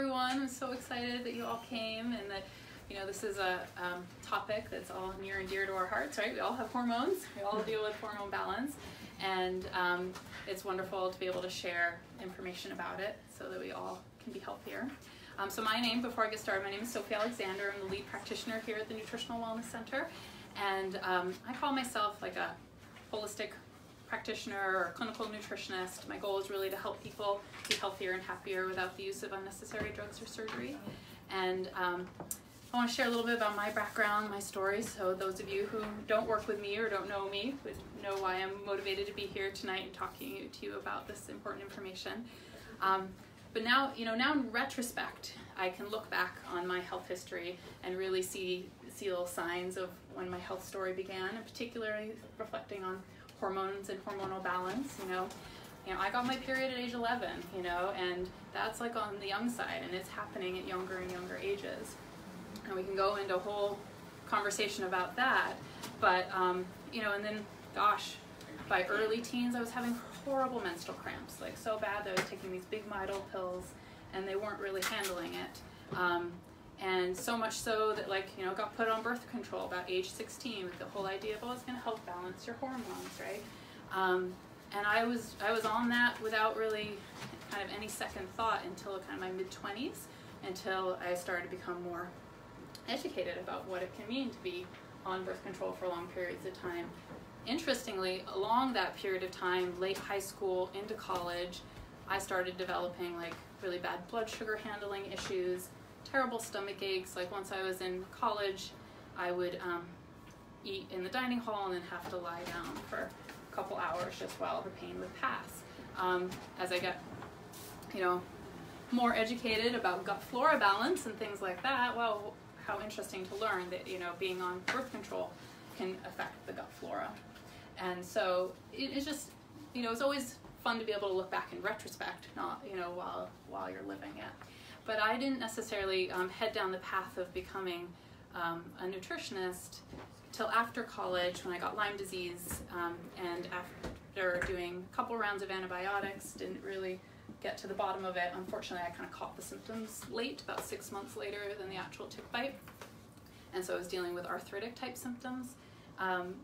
everyone. I'm so excited that you all came and that you know this is a um, topic that's all near and dear to our hearts, right? We all have hormones. We all deal with hormone balance, and um, it's wonderful to be able to share information about it so that we all can be healthier. Um, so my name, before I get started, my name is Sophie Alexander. I'm the lead practitioner here at the Nutritional Wellness Center, and um, I call myself like a holistic practitioner or clinical nutritionist. My goal is really to help people be healthier and happier without the use of unnecessary drugs or surgery. And um, I want to share a little bit about my background, my story, so those of you who don't work with me or don't know me would know why I'm motivated to be here tonight and talking to you about this important information. Um, but now, you know, now in retrospect, I can look back on my health history and really see see little signs of when my health story began, and particularly reflecting on hormones and hormonal balance, you know. You know, I got my period at age 11, you know, and that's like on the young side, and it's happening at younger and younger ages. And we can go into a whole conversation about that, but, um, you know, and then, gosh, by early teens, I was having horrible menstrual cramps, like so bad that I was taking these big Midol pills, and they weren't really handling it. Um, and so much so that like you know got put on birth control about age 16 with the whole idea of oh it's going to help balance your hormones right? Um, and i was i was on that without really kind of any second thought until kind of my mid 20s until i started to become more educated about what it can mean to be on birth control for long periods of time. Interestingly along that period of time late high school into college i started developing like really bad blood sugar handling issues terrible stomach aches. Like once I was in college, I would um, eat in the dining hall and then have to lie down for a couple hours just while the pain would pass. Um, as I got, you know, more educated about gut flora balance and things like that, well, how interesting to learn that, you know, being on birth control can affect the gut flora. And so it, it's just, you know, it's always fun to be able to look back in retrospect, not, you know, while, while you're living it but I didn't necessarily um, head down the path of becoming um, a nutritionist till after college when I got Lyme disease um, and after doing a couple rounds of antibiotics, didn't really get to the bottom of it. Unfortunately, I kind of caught the symptoms late, about six months later than the actual tick bite. And so I was dealing with arthritic type symptoms. Um,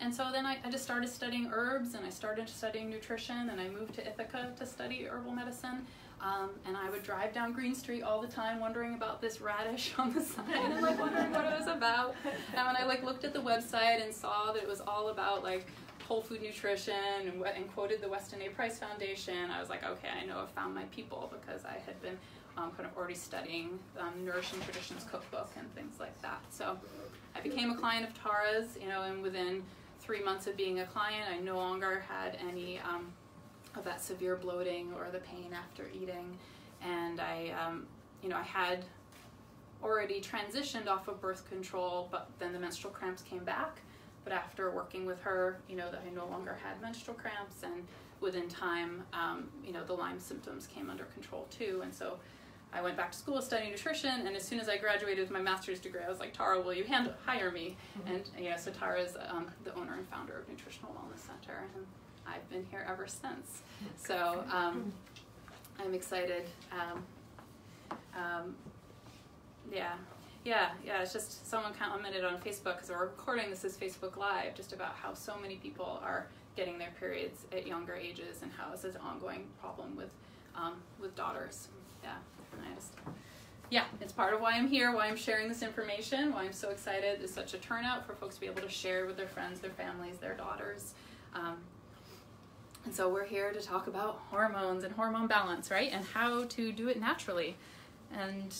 and so then I, I, just started studying herbs and I started studying nutrition and I moved to Ithaca to study herbal medicine. Um, and I would drive down Green Street all the time wondering about this radish on the side and like wondering what it was about. And when I like looked at the website and saw that it was all about like whole food nutrition and, what and quoted the Weston A. Price Foundation, I was like, okay, I know I've found my people because I had been um, kind of already studying um, Nourishing Traditions cookbook and things like that. So I became a client of Tara's, you know, and within three months of being a client, I no longer had any um, of that severe bloating or the pain after eating. And I, um, you know, I had already transitioned off of birth control, but then the menstrual cramps came back. But after working with her, you know, that I no longer had menstrual cramps, and within time, um, you know, the Lyme symptoms came under control too. And so I went back to school studying nutrition, and as soon as I graduated with my master's degree, I was like, Tara, will you hand hire me? Mm-hmm. And know, so Tara is um, the owner and founder of Nutritional Wellness Center, and I've been here ever since. So um, I'm excited. Um, um, yeah, yeah, yeah. It's just someone commented on Facebook because we're recording this is Facebook Live, just about how so many people are getting their periods at younger ages and how this is an ongoing problem with um, with daughters. Yeah, just yeah, it's part of why I'm here, why I'm sharing this information, why I'm so excited. There's such a turnout for folks to be able to share with their friends, their families, their daughters. Um, and so we're here to talk about hormones and hormone balance, right? And how to do it naturally. And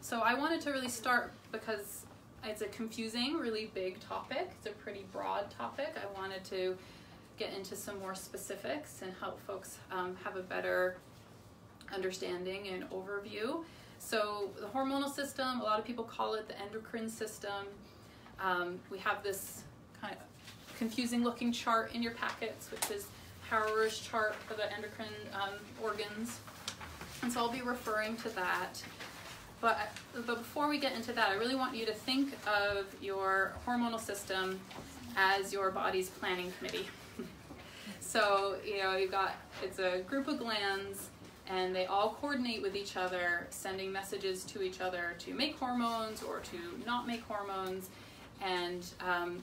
so I wanted to really start because it's a confusing, really big topic. It's a pretty broad topic. I wanted to get into some more specifics and help folks um, have a better understanding and overview. So the hormonal system, a lot of people call it the endocrine system. Um, we have this kind of confusing looking chart in your packets, which is Harrer's chart for the endocrine um, organs. And so I'll be referring to that. But, but before we get into that, I really want you to think of your hormonal system as your body's planning committee. so, you know, you've got, it's a group of glands and they all coordinate with each other, sending messages to each other to make hormones or to not make hormones, and um,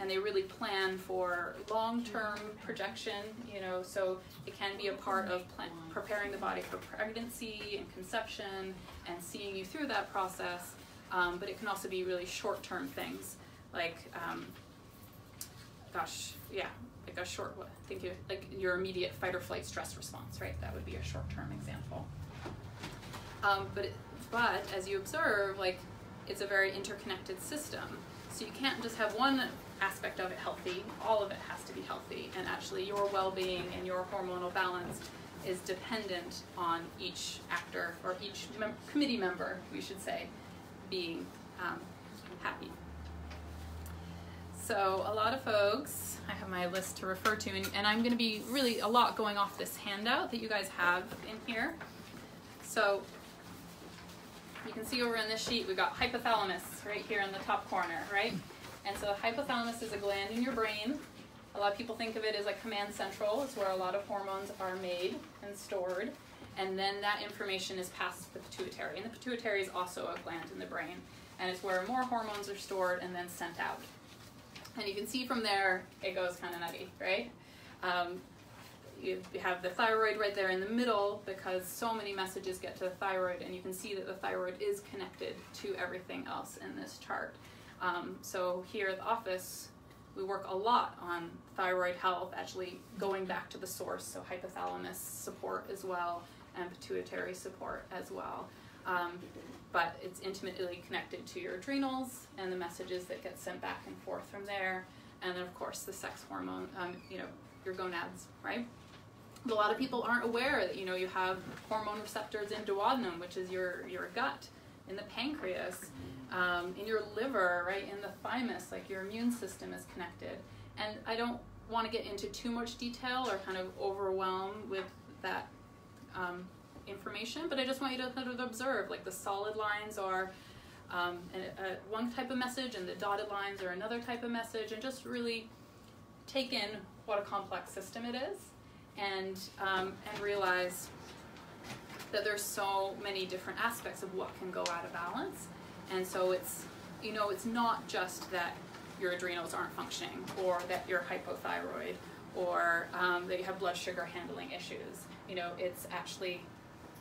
and they really plan for long-term projection. You know, so it can be a part of plan- preparing the body for pregnancy and conception and seeing you through that process. Um, but it can also be really short-term things like, um, gosh, yeah, like a short. What think you like your immediate fight or flight stress response, right? That would be a short-term example. Um, but it, but as you observe, like it's a very interconnected system. So you can't just have one aspect of it healthy. All of it has to be healthy, and actually your well-being and your hormonal balance is dependent on each actor or each mem- committee member, we should say, being um, happy. So a lot of folks, I have my list to refer to, and, and I'm going to be really a lot going off this handout that you guys have in here. So you can see over in this sheet, we've got hypothalamus right here in the top corner, right? And so the hypothalamus is a gland in your brain. A lot of people think of it as like command central. It's where a lot of hormones are made and stored. And then that information is passed to the pituitary. And the pituitary is also a gland in the brain. And it's where more hormones are stored and then sent out. And you can see from there, it goes kind of nutty, right? Um, you have the thyroid right there in the middle because so many messages get to the thyroid, and you can see that the thyroid is connected to everything else in this chart. Um, so here at the office, we work a lot on thyroid health, actually going back to the source, so hypothalamus support as well, and pituitary support as well. Um, but it's intimately connected to your adrenals and the messages that get sent back and forth from there, and then of course the sex hormone, um, you know, your gonads, right? a lot of people aren't aware that you know you have hormone receptors in duodenum, which is your your gut, in the pancreas, um, in your liver, right, in the thymus, like your immune system is connected. And I don't want to get into too much detail or kind of overwhelm with that um, information, but I just want you to kind of observe, like the solid lines are um, a, a, one type of message, and the dotted lines are another type of message, and just really take in what a complex system it is and um, and realize that there's so many different aspects of what can go out of balance and so it's you know it's not just that your adrenals aren't functioning or that you're hypothyroid or um, that you have blood sugar handling issues you know it's actually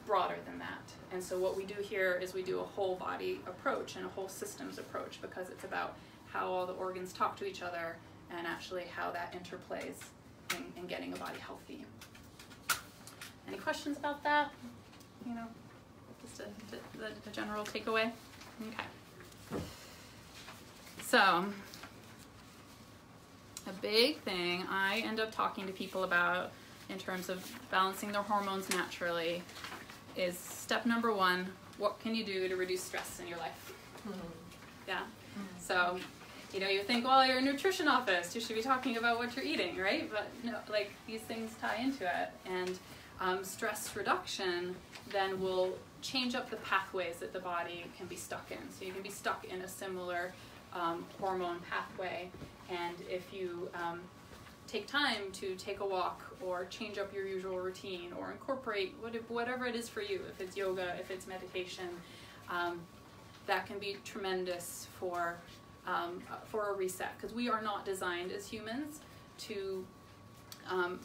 broader than that and so what we do here is we do a whole body approach and a whole systems approach because it's about how all the organs talk to each other and actually how that interplays in, in getting a body healthy. Any questions about that? You know, just a, the, the general takeaway? Okay. So, a big thing I end up talking to people about in terms of balancing their hormones naturally is step number one what can you do to reduce stress in your life? Mm-hmm. Yeah. Mm-hmm. So, you know, you think, well, you're a nutrition office, you should be talking about what you're eating, right? But no, like these things tie into it. And um, stress reduction then will change up the pathways that the body can be stuck in. So you can be stuck in a similar um, hormone pathway. And if you um, take time to take a walk or change up your usual routine or incorporate whatever it is for you, if it's yoga, if it's meditation, um, that can be tremendous for um, for a reset because we are not designed as humans to um,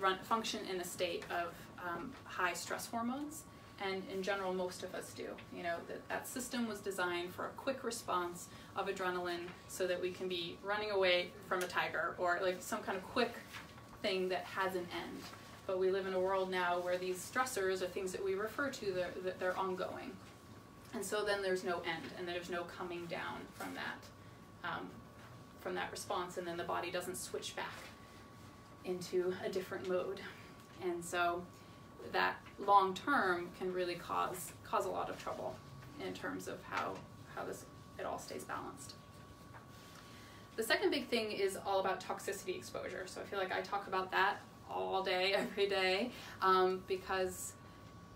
run function in a state of um, high stress hormones and in general most of us do. You know that that system was designed for a quick response of adrenaline so that we can be running away from a tiger or like some kind of quick thing that has an end. But we live in a world now where these stressors are things that we refer to that they're ongoing. And so then there's no end and there's no coming down from that um, from that response and then the body doesn't switch back into a different mode. And so that long term can really cause cause a lot of trouble in terms of how how this it all stays balanced the second big thing is all about toxicity exposure so i feel like i talk about that all day every day um, because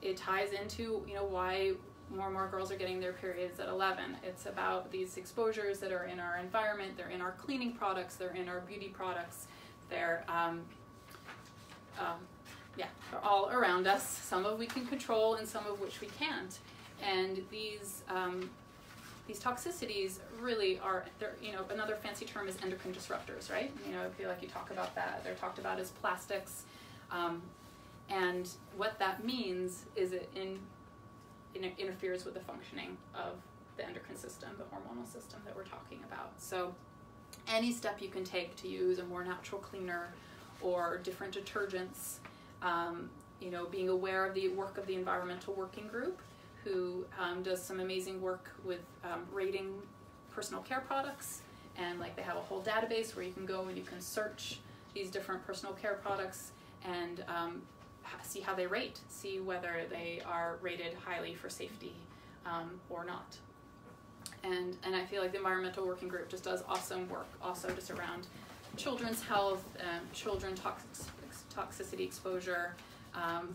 it ties into you know why more and more girls are getting their periods at 11. It's about these exposures that are in our environment, they're in our cleaning products, they're in our beauty products, they're um, um, yeah, they're all around us. Some of we can control, and some of which we can't. And these um, these toxicities really are, you know, another fancy term is endocrine disruptors, right? You know, I feel like you talk about that. They're talked about as plastics. Um, and what that means is it in, in, interferes with the functioning of the endocrine system, the hormonal system that we're talking about. So any step you can take to use a more natural cleaner or different detergents, um, you know, being aware of the work of the environmental working group who um, does some amazing work with um, rating personal care products and like they have a whole database where you can go and you can search these different personal care products and um, see how they rate, see whether they are rated highly for safety um, or not. And, and I feel like the environmental working group just does awesome work also just around children's health, um, children tox toxicity exposure, um,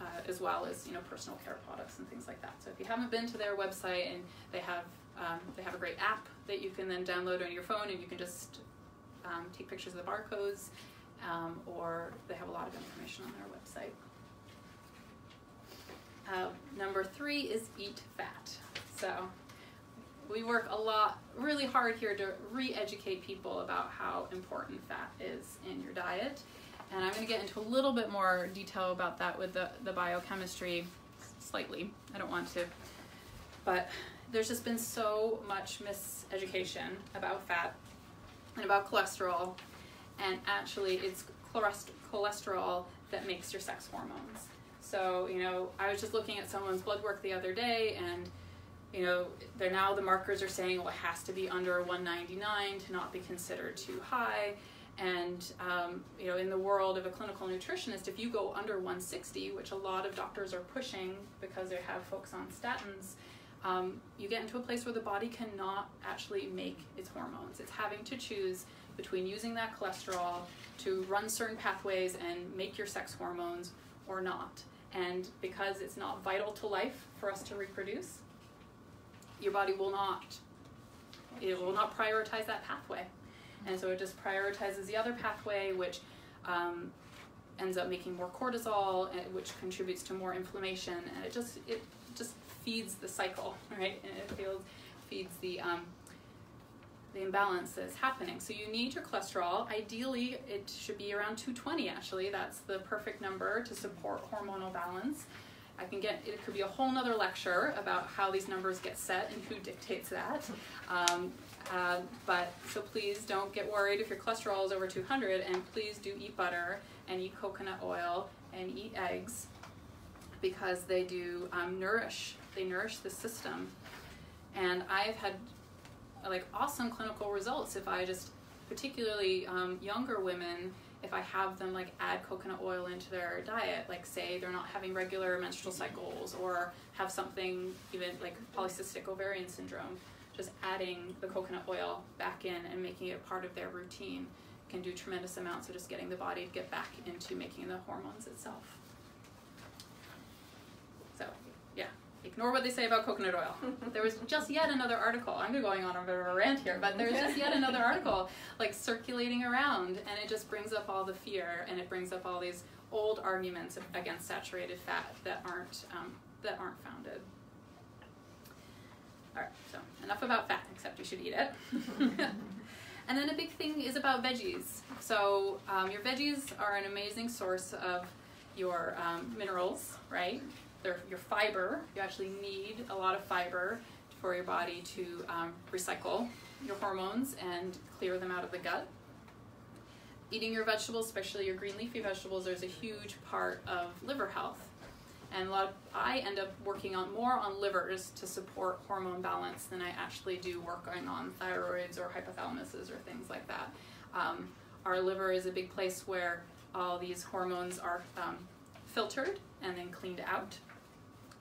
uh, as well as you know personal care products and things like that. So if you haven't been to their website and they have um, they have a great app that you can then download on your phone and you can just um, take pictures of the barcodes um, or they have a lot of information on their website. Uh, number three is eat fat. So we work a lot, really hard here to re-educate people about how important fat is in your diet. And I'm going to get into a little bit more detail about that with the, the biochemistry slightly. I don't want to. But there's just been so much miseducation about fat and about cholesterol. And actually, it's cholesterol that makes your sex hormones. So, you know, I was just looking at someone's blood work the other day and you know, they're now the markers are saying, well, it has to be under 199 to not be considered too high. And um, you know, in the world of a clinical nutritionist, if you go under 160, which a lot of doctors are pushing because they have folks on statins, um, you get into a place where the body cannot actually make its hormones. It's having to choose between using that cholesterol to run certain pathways and make your sex hormones or not. And because it's not vital to life for us to reproduce, your body will not, it will not prioritize that pathway. And so it just prioritizes the other pathway, which um, ends up making more cortisol, which contributes to more inflammation, and it just it just feeds the cycle, right? And it feels feeds the um, the imbalance that's happening. So you need your cholesterol. Ideally, it should be around 220. Actually, that's the perfect number to support hormonal balance. I can get it could be a whole nother lecture about how these numbers get set and who dictates that. Um, uh, but so please don't get worried if your cholesterol is over 200, and please do eat butter and eat coconut oil and eat eggs because they do um, nourish. They nourish the system, and I've had like awesome clinical results if I just, particularly um, younger women, if I have them like add coconut oil into their diet, like say they're not having regular menstrual cycles or have something even like polycystic ovarian syndrome just adding the coconut oil back in and making it a part of their routine can do tremendous amounts of just getting the body to get back into making the hormones itself. So, yeah, ignore what they say about coconut oil. there was just yet another article. I'm going on a bit of a rant here, but there's just yet another article like circulating around, and it just brings up all the fear and it brings up all these old arguments against saturated fat that aren't um, that aren't founded. All right, so enough about fat, except you should eat it. and then a big thing is about veggies. So um, your veggies are an amazing source of your um, minerals, right? They're your fiber. You actually need a lot of fiber for your body to um, recycle your hormones and clear them out of the gut. Eating your vegetables, especially your green leafy vegetables, there's a huge part of liver health and a lot of, I end up working on more on livers to support hormone balance than I actually do working on thyroids or hypothalamuses or things like that. Um, our liver is a big place where all these hormones are um, filtered and then cleaned out.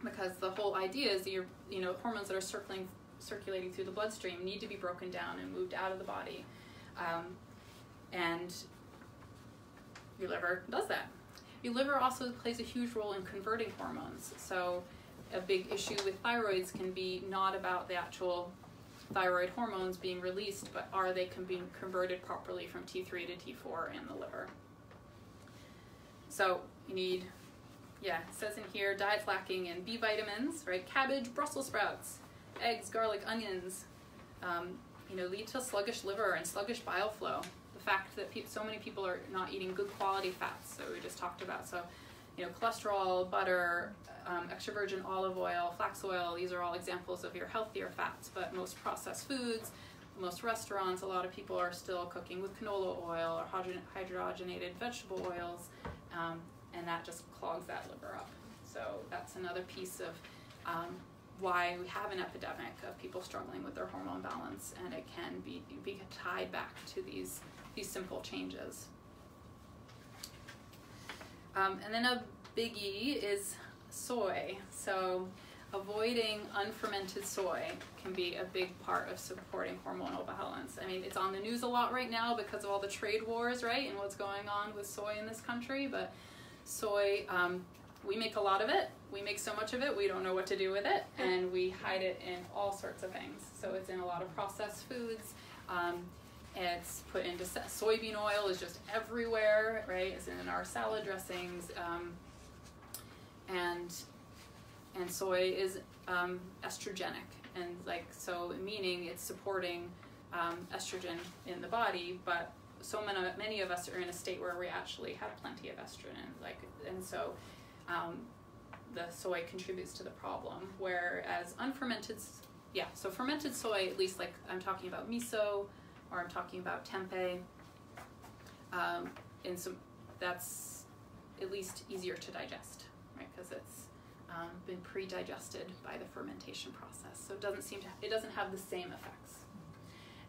Because the whole idea is that your you know hormones that are circling circulating through the bloodstream need to be broken down and moved out of the body. Um, and your liver does that your liver also plays a huge role in converting hormones. So a big issue with thyroids can be not about the actual thyroid hormones being released, but are they being converted properly from T3 to T4 in the liver? So you need, yeah, it says in here, diet's lacking in B vitamins, right? Cabbage, Brussels sprouts, eggs, garlic, onions, um, you know, lead to sluggish liver and sluggish bile flow. Fact that so many people are not eating good quality fats that we just talked about. So, you know, cholesterol, butter, um, extra virgin olive oil, flax oil, these are all examples of your healthier fats, but most processed foods, most restaurants, a lot of people are still cooking with canola oil or hydrogen- hydrogenated vegetable oils, um, and that just clogs that liver up. So that's another piece of um, why we have an epidemic of people struggling with their hormone balance, and it can be, be tied back to these, these simple changes. Um, and then a biggie is soy. So avoiding unfermented soy can be a big part of supporting hormonal balance. I mean, it's on the news a lot right now because of all the trade wars, right, and what's going on with soy in this country. But soy, um, we make a lot of it. We make so much of it, we don't know what to do with it, and we hide it in all sorts of things. So it's in a lot of processed foods. Um, it's put into soybean oil is just everywhere, right? It's in our salad dressings, um, and and soy is um, estrogenic, and like so meaning it's supporting um, estrogen in the body, but so many many of us are in a state where we actually have plenty of estrogen, like and so. Um, the soy contributes to the problem, whereas unfermented, yeah, so fermented soy, at least like I'm talking about miso, or I'm talking about tempeh, um, and some that's at least easier to digest, right? Because it's um, been pre-digested by the fermentation process, so it doesn't seem to it doesn't have the same effects.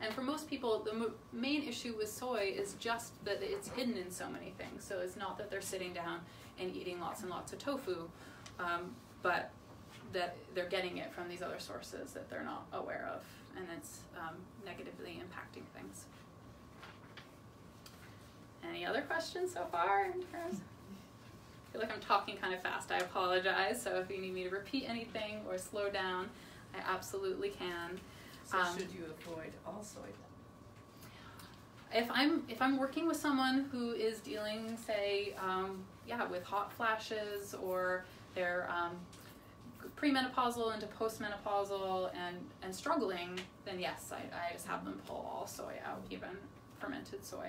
And for most people, the main issue with soy is just that it's hidden in so many things. So it's not that they're sitting down and eating lots and lots of tofu, um, but that they're getting it from these other sources that they're not aware of, and it's um, negatively impacting things. Any other questions so far? I feel like I'm talking kind of fast. I apologize. So if you need me to repeat anything or slow down, I absolutely can. So um, should you avoid all soy? If I'm if I'm working with someone who is dealing, say, um, yeah, with hot flashes or they're um, premenopausal into postmenopausal and and struggling, then yes, I, I just have them pull all soy out, even fermented soy.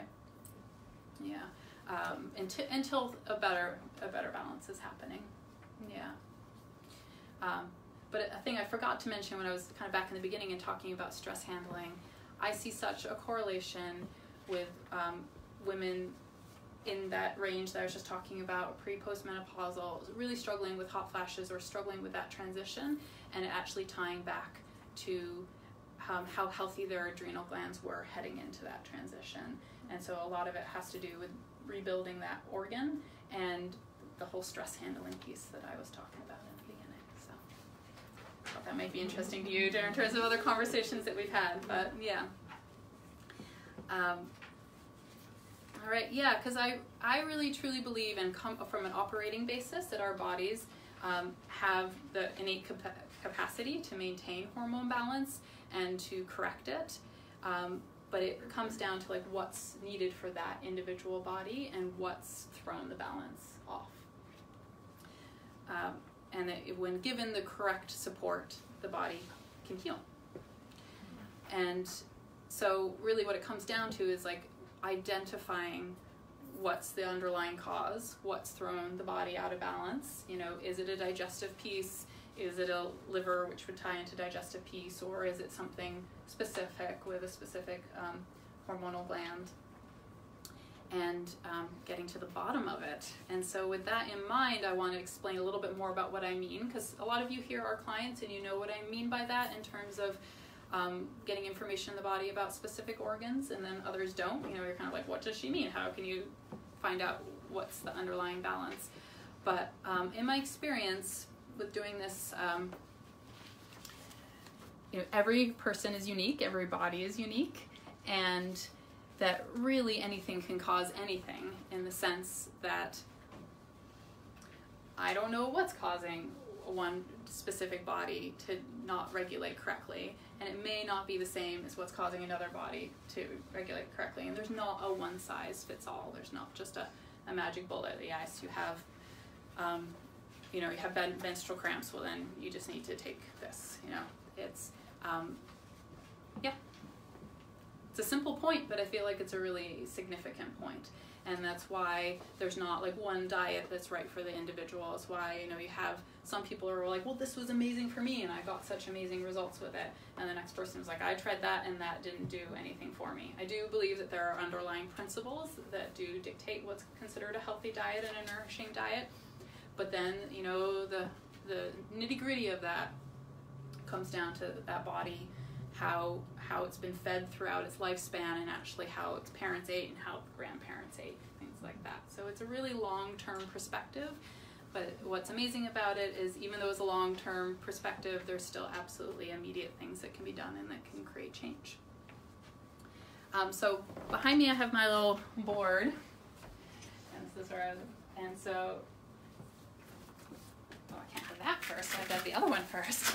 Yeah, um, until until a better a better balance is happening. Yeah. Um, but a thing I forgot to mention when I was kind of back in the beginning and talking about stress handling, I see such a correlation with um, women in that range that I was just talking about, pre postmenopausal, really struggling with hot flashes or struggling with that transition, and actually tying back to um, how healthy their adrenal glands were heading into that transition. And so a lot of it has to do with rebuilding that organ and the whole stress handling piece that I was talking about in the beginning. So I thought that might be interesting to you in terms of other conversations that we've had, but yeah. Um, all right, yeah, because I, I really truly believe and come from an operating basis that our bodies um, have the innate cap- capacity to maintain hormone balance and to correct it. Um, but it comes down to like what's needed for that individual body and what's thrown the balance off. Um, and when given the correct support, the body can heal. And so, really, what it comes down to is like identifying what's the underlying cause, what's thrown the body out of balance. You know, is it a digestive piece? Is it a liver, which would tie into digestive piece, or is it something specific with a specific um, hormonal gland? And um, getting to the bottom of it. And so, with that in mind, I want to explain a little bit more about what I mean, because a lot of you here are clients and you know what I mean by that in terms of um, getting information in the body about specific organs, and then others don't. You know, you're kind of like, what does she mean? How can you find out what's the underlying balance? But um, in my experience with doing this, um, you know, every person is unique, every body is unique, and that really anything can cause anything in the sense that I don't know what's causing one specific body to not regulate correctly and it may not be the same as what's causing another body to regulate correctly. And there's not a one size fits all. There's not just a, a magic bullet. Yes, you have um, you know, you have menstrual cramps, well then you just need to take this. You know, it's um, yeah. It's a simple point, but I feel like it's a really significant point, and that's why there's not like one diet that's right for the individual. It's why you know you have some people are like, well, this was amazing for me, and I got such amazing results with it, and the next person is like, I tried that, and that didn't do anything for me. I do believe that there are underlying principles that do dictate what's considered a healthy diet and a nourishing diet but then, you know, the the nitty gritty of that comes down to that body, how how it's been fed throughout its lifespan, and actually how its parents ate and how grandparents ate, things like that. So it's a really long term perspective. But what's amazing about it is, even though it's a long term perspective, there's still absolutely immediate things that can be done and that can create change. Um, so behind me, I have my little board, and this is where I, and so Oh, I can't have that first, so I got the other one first.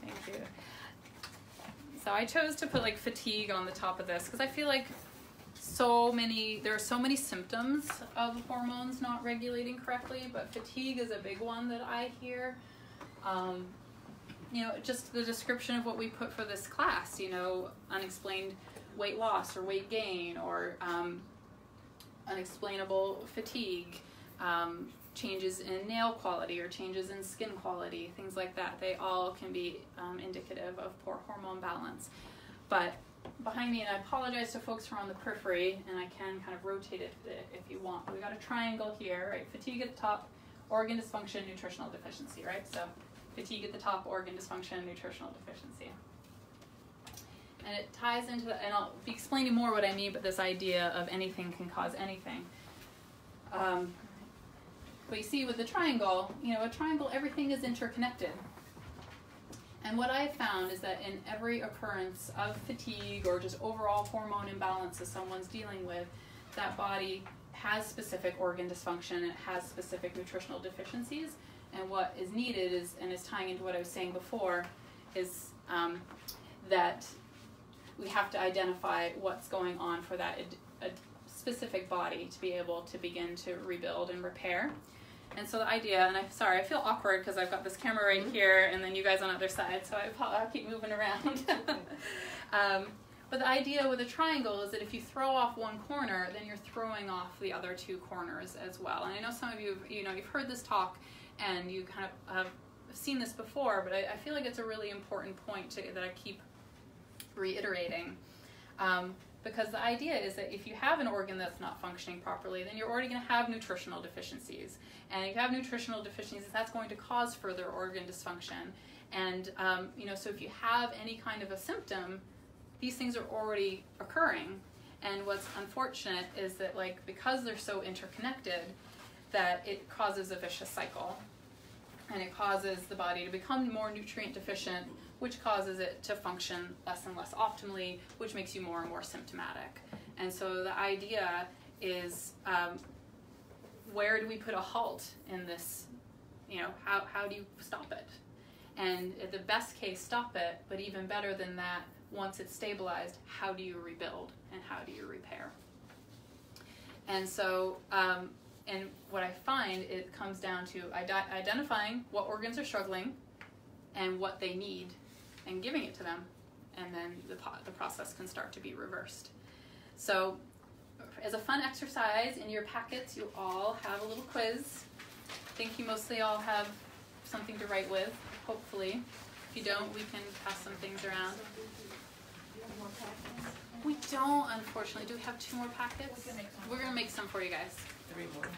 Thank you. So I chose to put like fatigue on the top of this because I feel like so many there are so many symptoms of hormones not regulating correctly, but fatigue is a big one that I hear. Um, you know, just the description of what we put for this class, you know, unexplained weight loss or weight gain or um, unexplainable fatigue, um, changes in nail quality or changes in skin quality, things like that. They all can be um, indicative of poor hormone balance. But behind me, and I apologize to folks who are on the periphery, and I can kind of rotate it if you want. We've got a triangle here, right? Fatigue at the top, organ dysfunction, nutritional deficiency, right? So fatigue at the top, organ dysfunction, nutritional deficiency and it ties into the, and I'll be explaining more what I mean, but this idea of anything can cause anything. Um, but you see with the triangle, you know, a triangle, everything is interconnected. And what I have found is that in every occurrence of fatigue or just overall hormone imbalance that someone's dealing with, that body has specific organ dysfunction, it has specific nutritional deficiencies, and what is needed is, and is tying into what I was saying before, is um, that we have to identify what's going on for that specific body to be able to begin to rebuild and repair. And so the idea, and I'm sorry, I feel awkward because I've got this camera right mm-hmm. here, and then you guys on the other side, so I, I'll keep moving around. um, but the idea with a triangle is that if you throw off one corner, then you're throwing off the other two corners as well. And I know some of you, you know, you've heard this talk, and you kind of have seen this before, but I, I feel like it's a really important point to, that I keep reiterating. Um, because the idea is that if you have an organ that's not functioning properly, then you're already going to have nutritional deficiencies. And if you have nutritional deficiencies, that's going to cause further organ dysfunction. And, um, you know, so if you have any kind of a symptom, these things are already occurring. And what's unfortunate is that, like, because they're so interconnected, that it causes a vicious cycle. And it causes the body to become more nutrient deficient, which causes it to function less and less optimally, which makes you more and more symptomatic. And so the idea is um, where do we put a halt in this? You know, how, how do you stop it? And the best case, stop it, but even better than that, once it's stabilized, how do you rebuild and how do you repair? And so, um, and what I find, it comes down to identifying what organs are struggling and what they need and giving it to them, and then the, the process can start to be reversed. So, as a fun exercise in your packets, you all have a little quiz. I think you mostly all have something to write with, hopefully. If you don't, we can pass some things around. We don't, unfortunately. Do we have two more packets? We're going to make some for you guys. Three more.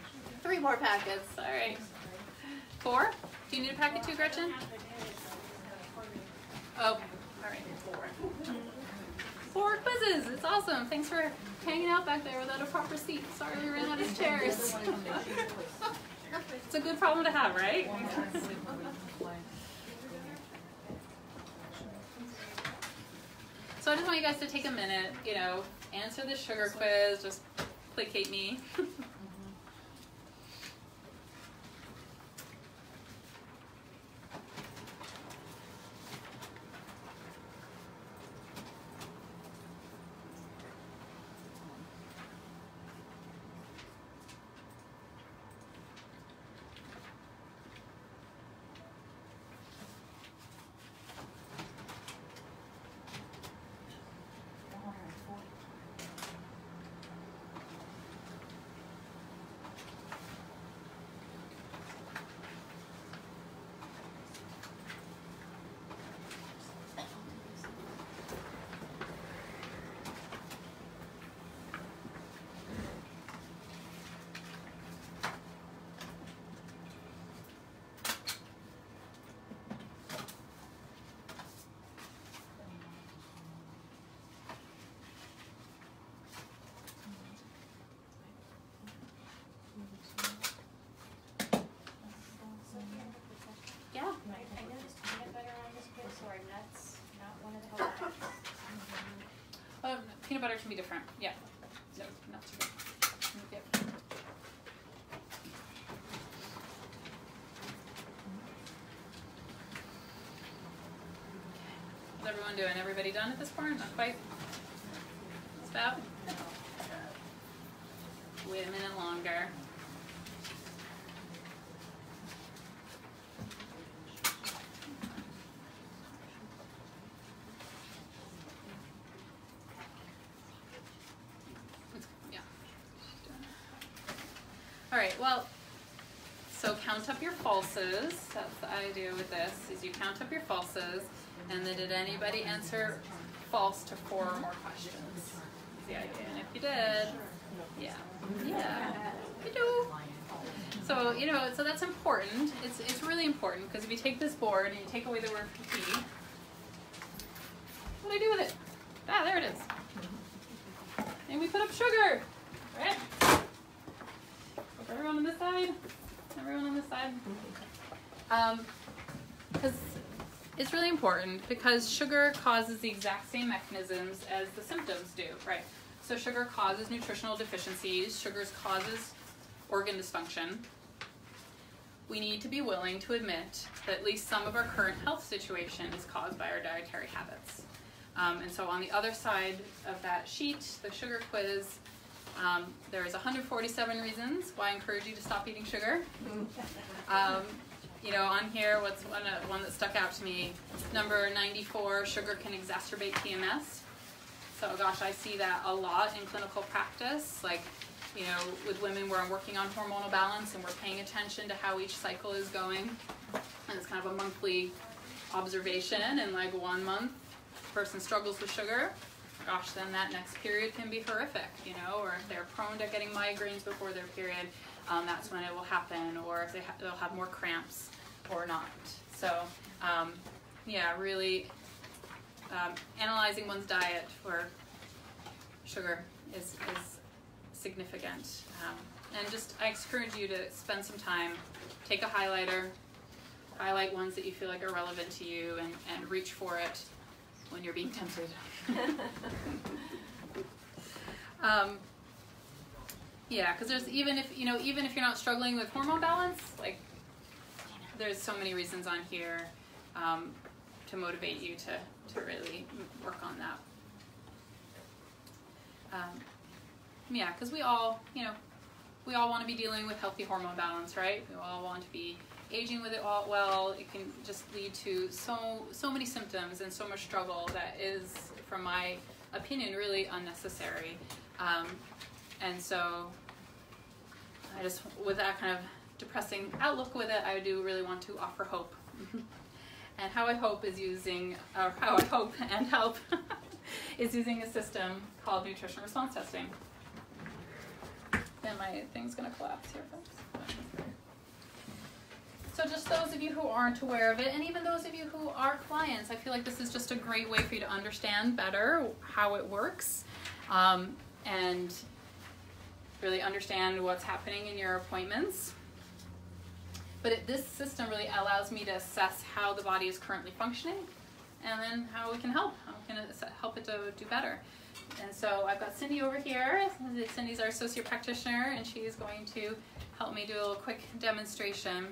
Three more packets. All right. Four? Do you need a packet too, Gretchen? Oh, all right. Four. Four quizzes. It's awesome. Thanks for hanging out back there without a proper seat. Sorry we ran out of chairs. it's a good problem to have, right? so I just want you guys to take a minute, you know, answer the sugar quiz, just placate me. peanut butter can be different. Yeah. No, not sugar. Yep. How's everyone doing? Everybody done at this point? Not quite? It's about? Wait a minute longer. It's- yeah. All right, well, so count up your falses. That's the idea with this, is you count up your falses, and then did anybody answer false to four or more questions? Is the idea, and if you did, yeah, yeah, you do. So, you know, so that's important. It's, it's really important, because if you take this board and you take away the word fatigue, what do I do with it? Ah, there it is. And we put up sugar, right? Everyone on this side? Everyone on this side? Um, because it's really important because sugar causes the exact same mechanisms as the symptoms do, right? So sugar causes nutritional deficiencies, sugar causes organ dysfunction. We need to be willing to admit that at least some of our current health situation is caused by our dietary habits. Um, and so on the other side of that sheet, the sugar quiz, um, there's 147 reasons why I encourage you to stop eating sugar. Um, you know, on here, what's one, uh, one that stuck out to me? Number 94, sugar can exacerbate PMS. So, gosh, I see that a lot in clinical practice. Like, you know, with women where I'm working on hormonal balance and we're paying attention to how each cycle is going. And it's kind of a monthly observation, and like one month, person struggles with sugar, gosh, then that next period can be horrific, you know, or they're prone to getting migraines before their period, um, that's when it will happen, or if they ha- they'll have more cramps or not. So, um, yeah, really um, analyzing one's diet for sugar is, is significant. Um, and just, I encourage you to spend some time, take a highlighter, highlight ones that you feel like are relevant to you, and, and reach for it when you're being tempted. yeah, because there's even if you know even if you're not struggling with hormone balance, like there's so many reasons on here um, to motivate you to to really work on that. Um, yeah, because we all you know we all want to be dealing with healthy hormone balance, right? We all want to be aging with it all well. It can just lead to so so many symptoms and so much struggle that is, from my opinion, really unnecessary. Um, and so, I just with that kind of depressing outlook with it, I do really want to offer hope. and how I hope is using, or how I hope and help is using a system called nutrition response testing. And my thing's gonna collapse here, folks. So just those of you who aren't aware of it, and even those of you who are clients, I feel like this is just a great way for you to understand better how it works, um, and really understand what's happening in your appointments. But it, this system really allows me to assess how the body is currently functioning, and then how we can help, how we can help it to do better. And so I've got Cindy over here. Cindy's our associate practitioner, and she's going to help me do a little quick demonstration.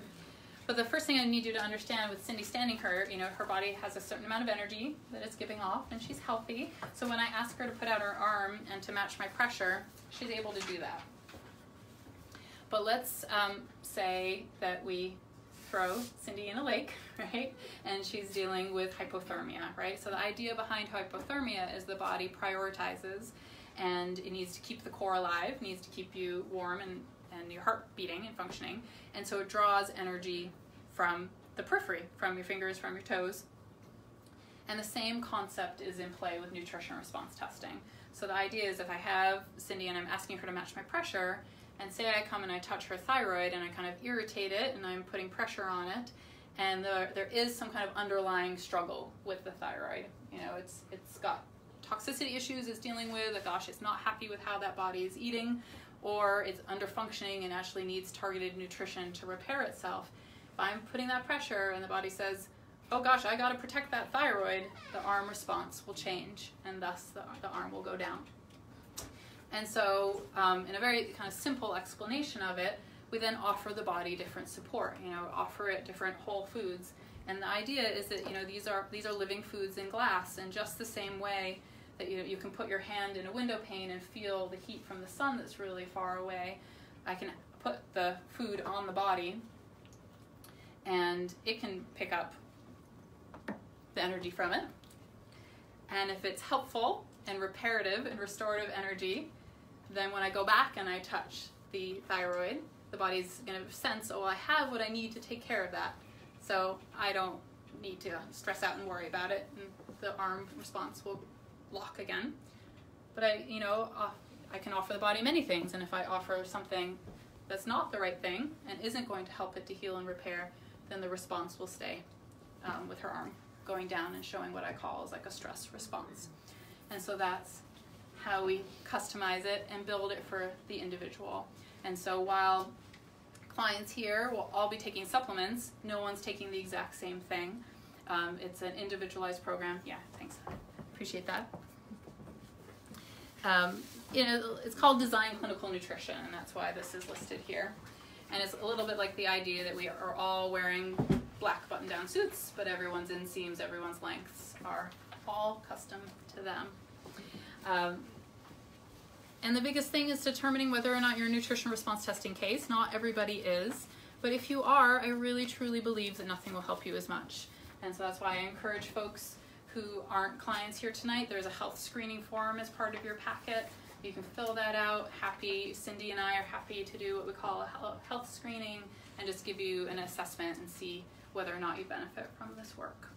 But the first thing I need you to understand with Cindy standing her, you know, her body has a certain amount of energy that it's giving off, and she's healthy. So when I ask her to put out her arm and to match my pressure, she's able to do that. But let's um, say that we throw Cindy in a lake, right? And she's dealing with hypothermia, right? So the idea behind hypothermia is the body prioritizes and it needs to keep the core alive, needs to keep you warm and, and your heart beating and functioning. And so it draws energy from the periphery, from your fingers, from your toes. And the same concept is in play with nutrition response testing. So the idea is if I have Cindy and I'm asking her to match my pressure, and say I come and I touch her thyroid and I kind of irritate it and I'm putting pressure on it, and the, there is some kind of underlying struggle with the thyroid. You know, it's it's got toxicity issues it's dealing with. Like, gosh, it's not happy with how that body is eating, or it's under functioning and actually needs targeted nutrition to repair itself. If I'm putting that pressure and the body says, oh gosh, I got to protect that thyroid, the arm response will change, and thus the, the arm will go down. And so, um, in a very kind of simple explanation of it, we then offer the body different support. You know, offer it different whole foods. And the idea is that you know these are these are living foods in glass, and just the same way that you you can put your hand in a window pane and feel the heat from the sun that's really far away. I can put the food on the body, and it can pick up the energy from it. And if it's helpful and reparative and restorative energy, then when I go back and I touch the thyroid, the body's going to sense, oh, I have what I need to take care of that. So I don't need to stress out and worry about it, and the arm response will lock again. But I, you know, uh, I can offer the body many things, and if I offer something that's not the right thing and isn't going to help it to heal and repair, then the response will stay um, with her arm going down and showing what I call is like a stress response. And so that's how we customize it and build it for the individual. And so while clients here will all be taking supplements, no one's taking the exact same thing. Um, it's an individualized program. Yeah, thanks. Appreciate that. Um, you know, it's called Design Clinical Nutrition, and that's why this is listed here. And it's a little bit like the idea that we are all wearing black button down suits, but everyone's inseams, everyone's lengths are all custom to them. Um, and the biggest thing is determining whether or not you're a nutrition response testing case. Not everybody is, but if you are, I really truly believe that nothing will help you as much. And so that's why I encourage folks who aren't clients here tonight, there's a health screening form as part of your packet. You can fill that out. Happy, Cindy and I are happy to do what we call a health screening and just give you an assessment and see whether or not you benefit from this work.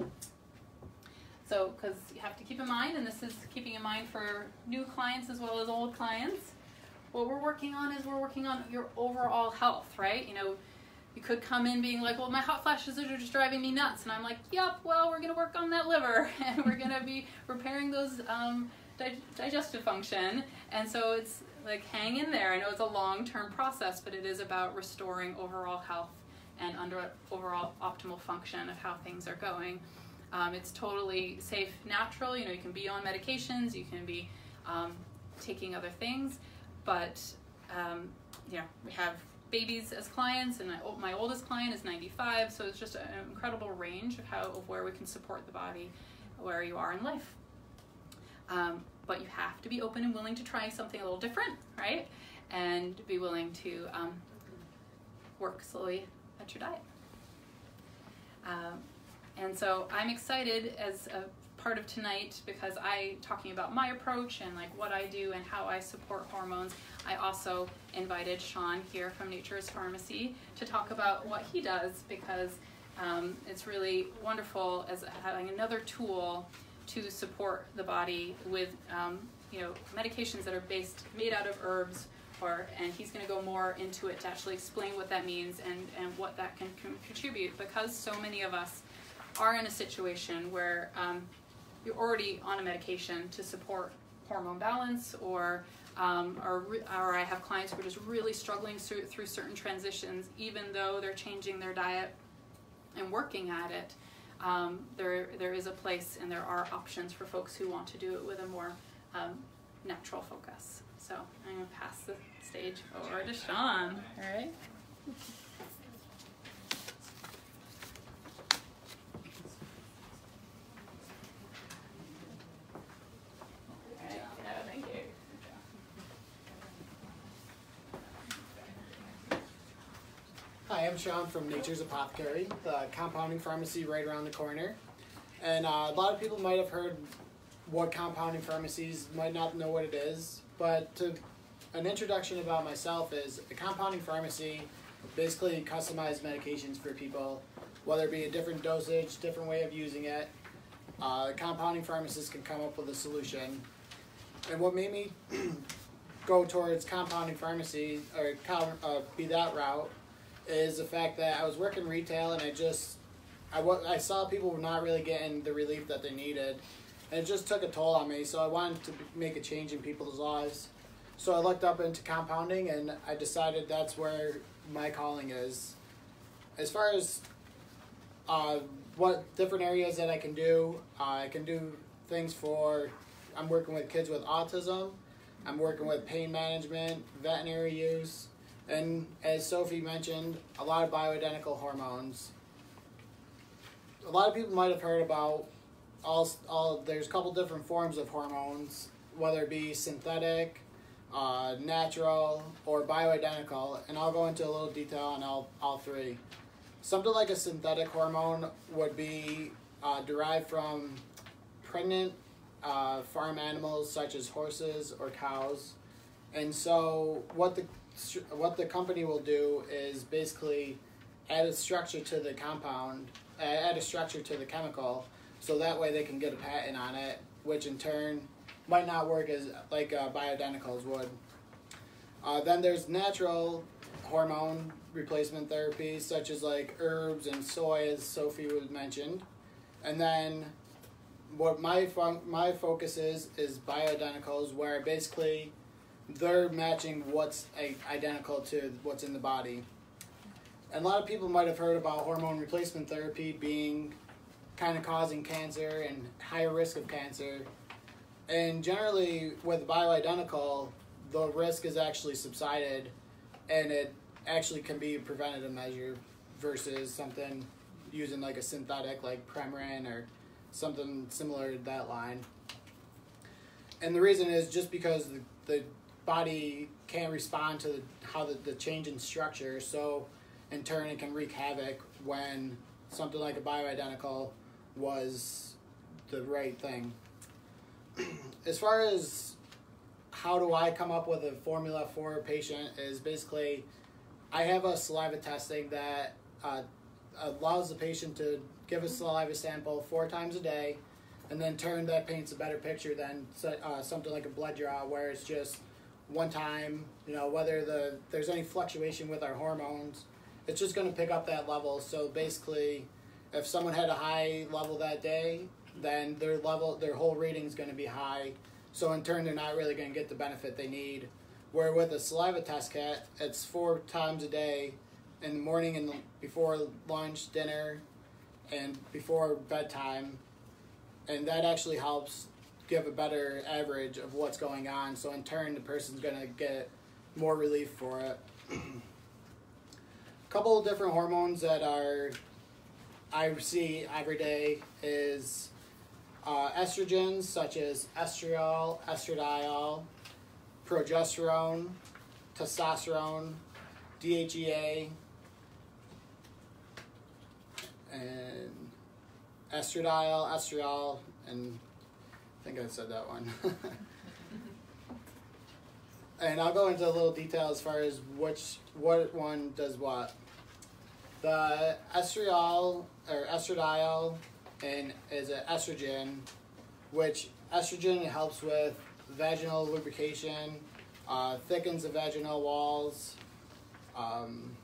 So, because you have to keep in mind, and this is keeping in mind for new clients as well as old clients, what we're working on is we're working on your overall health, right? You know, you could come in being like, well, my hot flashes are just driving me nuts. And I'm like, yep, well, we're going to work on that liver and we're going to be repairing those um, di- digestive function. And so it's like, hang in there. I know it's a long term process, but it is about restoring overall health and under overall optimal function of how things are going. Um, it's totally safe, natural. You know, you can be on medications, you can be um, taking other things, but um, you know, we have babies as clients, and my oldest client is 95, so it's just an incredible range of how of where we can support the body, where you are in life. Um, but you have to be open and willing to try something a little different, right? And be willing to um, work slowly at your diet. Um, and so I'm excited as a part of tonight because I talking about my approach and like what I do and how I support hormones. I also invited Sean here from Nature's Pharmacy to talk about what he does because um, it's really wonderful as having another tool to support the body with um, you know medications that are based made out of herbs or and he's going to go more into it to actually explain what that means and and what that can contribute because so many of us are in a situation where um, you're already on a medication to support hormone balance or um, or, or I have clients who are just really struggling through, through certain transitions, even though they're changing their diet and working at it. Um, there, there is a place and there are options for folks who want to do it with a more um, natural focus. So I'm going to pass the stage over to Sean. All right. Hi, I'm Sean from Nature's Apothecary, the compounding pharmacy right around the corner. And uh, a lot of people might have heard what compounding pharmacies might not know what it is, but to, an introduction about myself is a compounding pharmacy basically customized medications for people, whether it be a different dosage, different way of using it. Uh, compounding pharmacists can come up with a solution. And what made me go towards compounding pharmacy or uh, be that route is the fact that I was working retail and I just I, I saw people were not really getting the relief that they needed. And it just took a toll on me, so I wanted to make a change in people's lives. So I looked up into compounding and I decided that's where my calling is. As far as uh, what different areas that I can do, uh, I can do things for, I'm working with kids with autism, I'm working with pain management, veterinary use, and as Sophie mentioned, a lot of bioidentical hormones. A lot of people might have heard about all, all there's a couple different forms of hormones, whether it be synthetic, uh, natural, or bioidentical, and I'll go into a little detail on all, all three. Something like a synthetic hormone would be uh, derived from pregnant uh, farm animals such as horses or cows. And so what the what the company will do is basically add a structure to the compound, add a structure to the chemical, so that way they can get a patent on it, which in turn might not work as like uh, bioidenticals would. Uh, then there's natural hormone replacement therapies such as like herbs and soy, as Sophie was mentioned, and then what my fun- my focus is is bioidenticals, where basically they're matching what's identical to what's in the body. And a lot of people might have heard about hormone replacement therapy being kind of causing cancer and higher risk of cancer. And generally, with bioidentical, the risk is actually subsided, and it actually can be a preventative measure versus something using like a synthetic like Premarin or something similar to that line. And the reason is just because the, the body can't respond to the, how the, the change in structure, so in turn it can wreak havoc when something like a bioidentical was the right thing. as far as how do I come up with a formula for a patient is basically I have a saliva testing that uh, allows the patient to give a saliva sample four times a day, and then turn that paints a better picture than uh, something like a blood draw where it's just one time. You know whether the there's any fluctuation with our hormones, it's just going to pick up that level. So basically, if someone had a high level that day, then their level their whole reading is going to be high. So in turn, they're not really going to get the benefit they need. Where with a saliva test kit, it's four times a day, in the morning and before lunch, dinner, and before bedtime, and that actually helps give a better average of what's going on. So in turn, the person's gonna get more relief for it. a couple of different hormones that are I see every day is uh, estrogens such as estriol, estradiol, progesterone, testosterone, DHEA, and estradiol, estriol, and think I said that one. and I'll go into a little detail as far as which what one does what. The estriol or estradiol and is an estrogen, which estrogen helps with vaginal lubrication, uh, thickens the vaginal walls, um,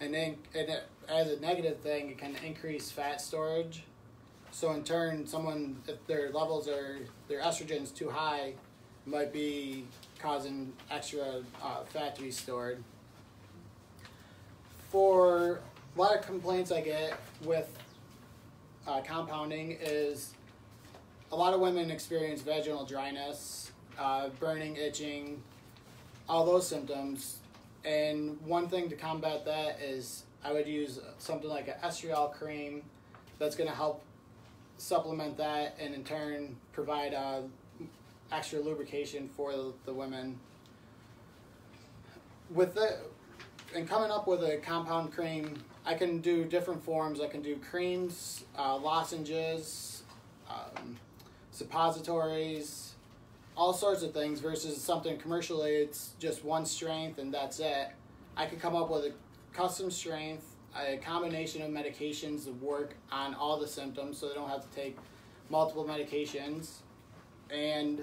and then and it, as a negative thing, it can increase fat storage. So in turn, someone if their levels are their estrogen's too high, might be causing extra uh, fat to be stored. For a lot of complaints I get with uh, compounding is a lot of women experience vaginal dryness, uh, burning, itching, all those symptoms. And one thing to combat that is I would use something like an estriol cream that's going to help supplement that and in turn provide uh, extra lubrication for the, the women. With the and coming up with a compound cream, I can do different forms. I can do creams, uh, lozenges, um, suppositories, all sorts of things. Versus something commercially, it's just one strength and that's it. I can come up with a custom strength, a combination of medications work on all the symptoms, so they don't have to take multiple medications, and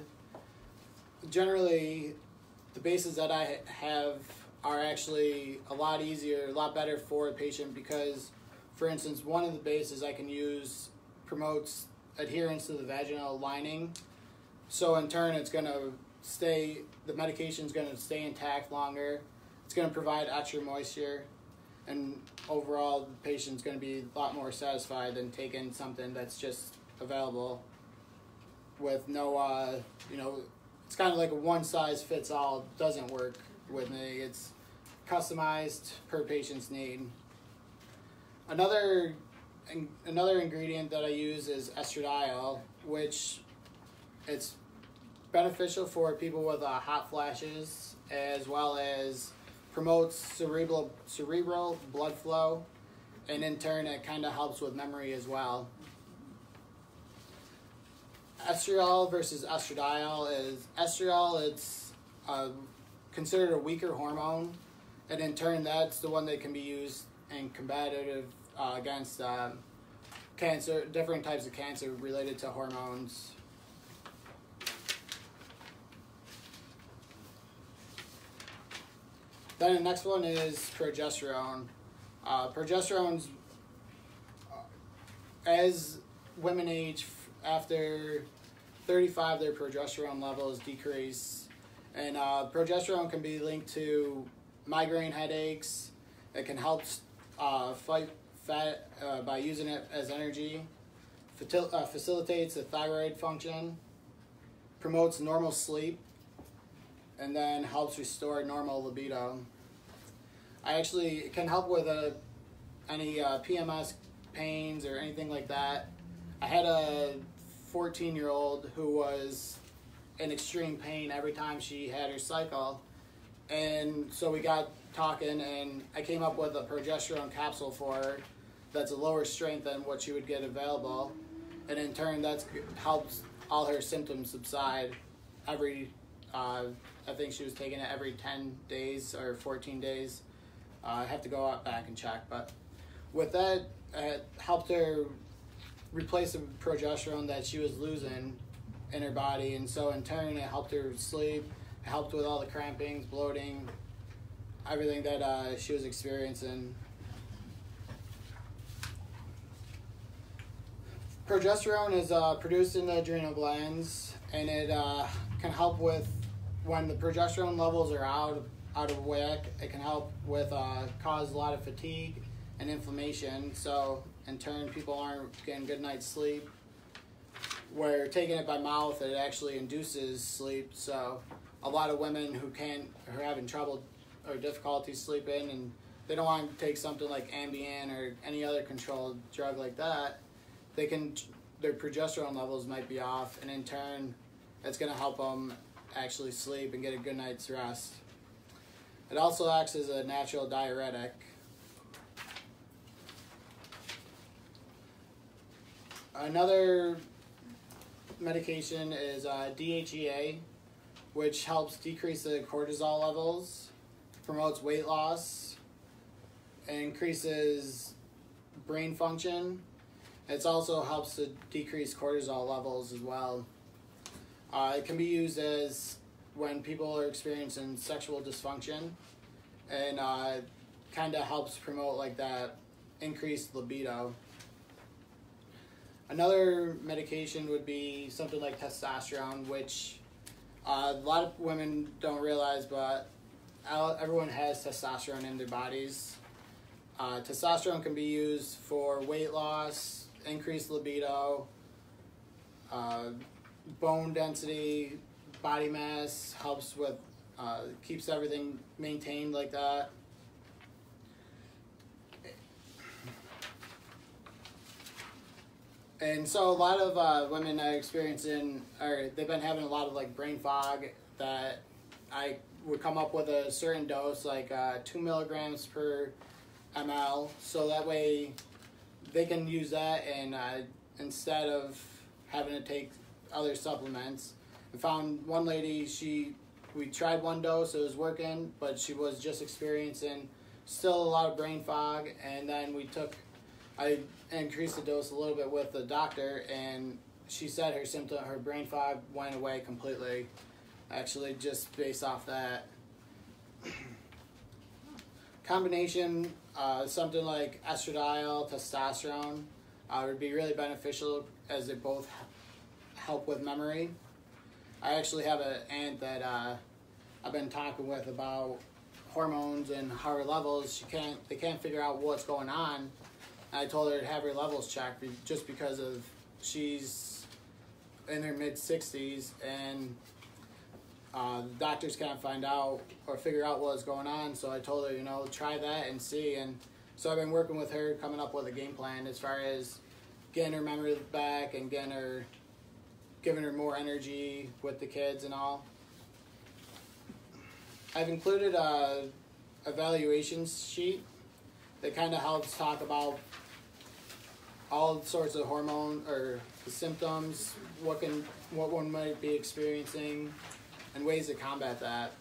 generally, the bases that I have are actually a lot easier, a lot better for a patient because, for instance, one of the bases I can use promotes adherence to the vaginal lining. So in turn, it's going to stay, the medication is going to stay intact longer. It's going to provide extra moisture. And overall, the patient's going to be a lot more satisfied than taking something that's just available with no, uh, you know, it's kind of like a one size fits all. Doesn't work with me. It's customized per patient's need. Another another ingredient that I use is estradiol, which it's beneficial for people with uh, hot flashes as well as promotes cerebral cerebral blood flow and in turn it kind of helps with memory as well. Estriol versus estradiol is estriol it's uh, considered a weaker hormone and in turn that's the one that can be used in combative uh, against um, cancer different types of cancer related to hormones Then the next one is progesterone. Uh, progesterone's uh, as women age after 35, their progesterone levels decrease, and uh, progesterone can be linked to migraine headaches. It can help uh, fight fat uh, by using it as energy. Fatil- uh, facilitates the thyroid function. Promotes normal sleep and then helps restore normal libido. I actually can help with uh, any uh, PMS pains or anything like that. I had a 14 year old who was in extreme pain every time she had her cycle. And so we got talking, and I came up with a progesterone capsule for her that's a lower strength than what she would get available. And in turn, that's helps all her symptoms subside every uh, I think she was taking it every 10 days or 14 days. Uh, I have to go out back and check, but with that, it helped her replace the progesterone that she was losing in her body, and so in turn, it helped her sleep, it helped with all the crampings, bloating, everything that uh, she was experiencing. Progesterone is uh, produced in the adrenal glands, and it uh, can help with when the progesterone levels are out out of whack. It can help with uh, cause a lot of fatigue and inflammation. So in turn, people aren't getting good night's sleep. Where taking it by mouth, it actually induces sleep. So a lot of women who can't, who are having trouble or difficulty sleeping, and they don't want to take something like Ambien or any other controlled drug like that, they can their progesterone levels might be off, and in turn, it's going to help them actually sleep and get a good night's rest. It also acts as a natural diuretic. Another medication is uh, DHEA, which helps decrease the cortisol levels, promotes weight loss, increases brain function. It also helps to decrease cortisol levels as well. Uh, it can be used as when people are experiencing sexual dysfunction and uh, kind of helps promote like that increased libido. Another medication would be something like testosterone, which uh, a lot of women don't realize, but everyone has testosterone in their bodies. Uh, testosterone can be used for weight loss, increased libido, uh, bone density, body mass, helps with, uh, keeps everything maintained like that. And so a lot of uh, women are experiencing, or they've been having a lot of like brain fog that I would come up with a certain dose, like uh, two milligrams per ml, so that way they can use that and uh, instead of having to take other supplements. I found one lady, she we tried one dose, it was working, but she was just experiencing still a lot of brain fog and then we took I increased the dose a little bit with the doctor and she said her symptom her brain fog went away completely. Actually just based off that. Combination, uh, something like estradiol, testosterone, uh, would be really beneficial as they both help with memory. I actually have an aunt that uh, I've been talking with about hormones and her levels. She can't, they can't figure out what's going on. And I told her to have her levels checked just because of she's in her mid 60s and uh, doctors can't find out or figure out what's going on. So I told her, you know, try that and see. And so I've been working with her, coming up with a game plan as far as getting her memory back and getting her, giving her more energy with the kids and all. I've included a evaluation sheet that kind of helps talk about all sorts of hormone or symptoms, what can what one might be experiencing, and ways to combat that.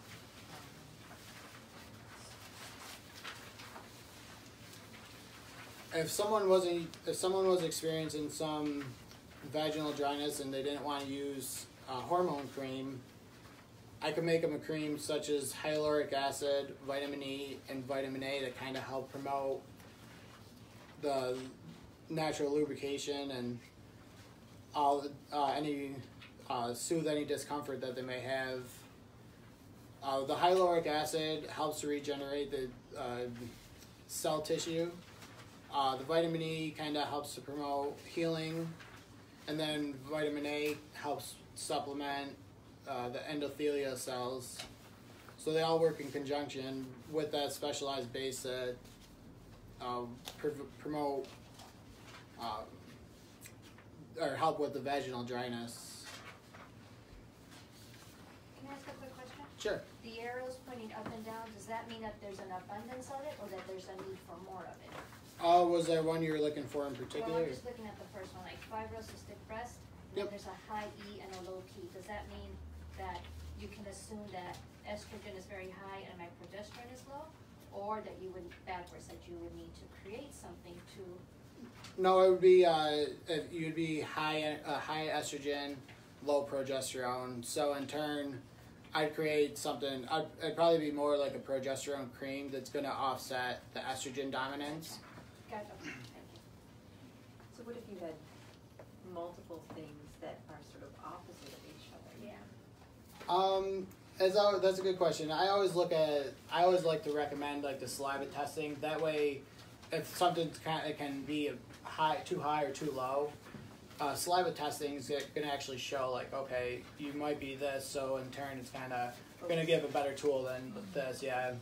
If someone wasn't, if someone was experiencing some vaginal dryness and they didn't want to use a hormone cream, I could make them a cream such as hyaluronic acid, vitamin E, and vitamin A to kind of help promote the natural lubrication and all uh, any uh, soothe any discomfort that they may have. Uh, the hyaluronic acid helps to regenerate the uh, cell tissue. Uh, the vitamin E kind of helps to promote healing, and then vitamin A helps supplement uh, the endothelial cells. So they all work in conjunction with that specialized base that uh, pr- promote uh, or help with the vaginal dryness. Can I ask a quick question? Sure. The arrows pointing up and down, does that mean that there's an abundance of it or that there's a need for more of it? Uh, was there one you were looking for in particular? Well? I'm just looking at the first one, like fibrocystic breast, Yep. there's a high E and a low P. Does that mean that you can assume that estrogen is very high and my progesterone is low? Or that you would, backwards, that you would need to create something to, No, it would be uh, you'd be high uh, high estrogen, low progesterone. So in turn, I'd create something. I'd, it'd probably be more like a progesterone cream that's going to offset the estrogen dominance. Gotcha, thank you. So what if you had multiple things that are sort of opposite of each other? Yeah. Um, as I, that's a good question. I always look at. I always like to recommend like the saliva testing. That way, if something's kind, it can be high, too high or too low. Uh, saliva testing is gonna actually show like, okay, you might be this. So in turn, it's kind of gonna give a better tool than this. Yeah.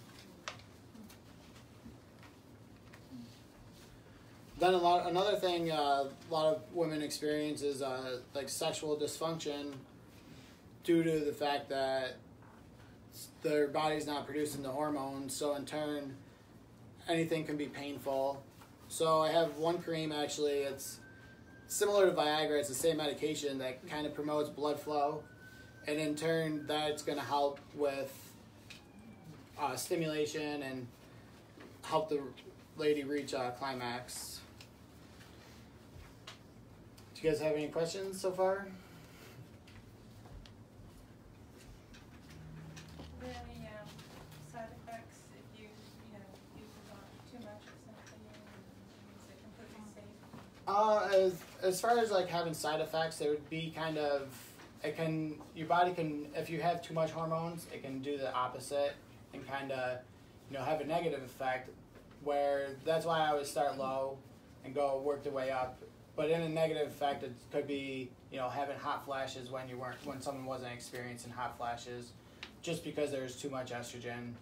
Then a lot. Another thing uh, a lot of women experience is uh, like sexual dysfunction due to the fact that their body's not producing the hormones. So in turn, anything can be painful. So I have one cream actually. It's similar to Viagra. It's the same medication that kind of promotes blood flow, and in turn, that's going to help with uh, stimulation and help the lady reach a climax. Do you guys have any questions so far? Any um, side effects if you, you know, use it too much or something? Is it completely safe? Uh, as as far as like having side effects, it would be kind of it can your body can if you have too much hormones, it can do the opposite and kind of you know have a negative effect. Where that's why I always start low and go work the way up. But in a negative effect, it could be you know having hot flashes when you weren't when someone wasn't experiencing hot flashes, just because there's too much estrogen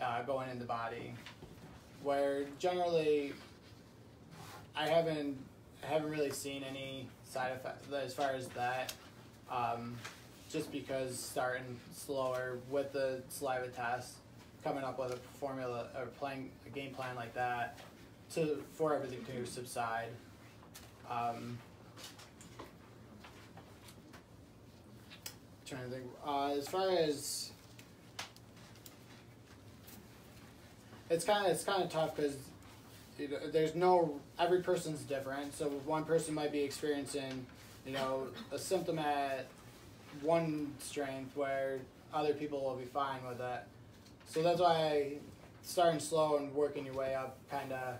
uh, going in the body. Where generally I haven't I haven't really seen any side effects as far as that. Um, just because starting slower with the saliva test, coming up with a formula or playing a game plan like that to for everything to subside. Um, trying to think. Uh, as far as it's kind of it's kind of tough because you know, there's no every person's different. So one person might be experiencing, you know, a symptom at one strength where other people will be fine with it. So that's why starting slow and working your way up kind of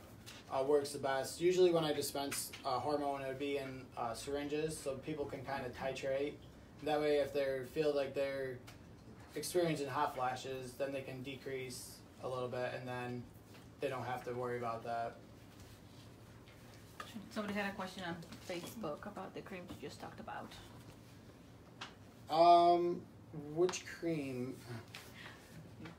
uh, works the best. Usually when I dispense uh, hormone, it would be in uh, syringes, so people can kind of titrate. That way, if they feel like they're experiencing hot flashes, then they can decrease a little bit, and then they don't have to worry about that. Somebody had a question on Facebook about the creams you just talked about. Um, which cream?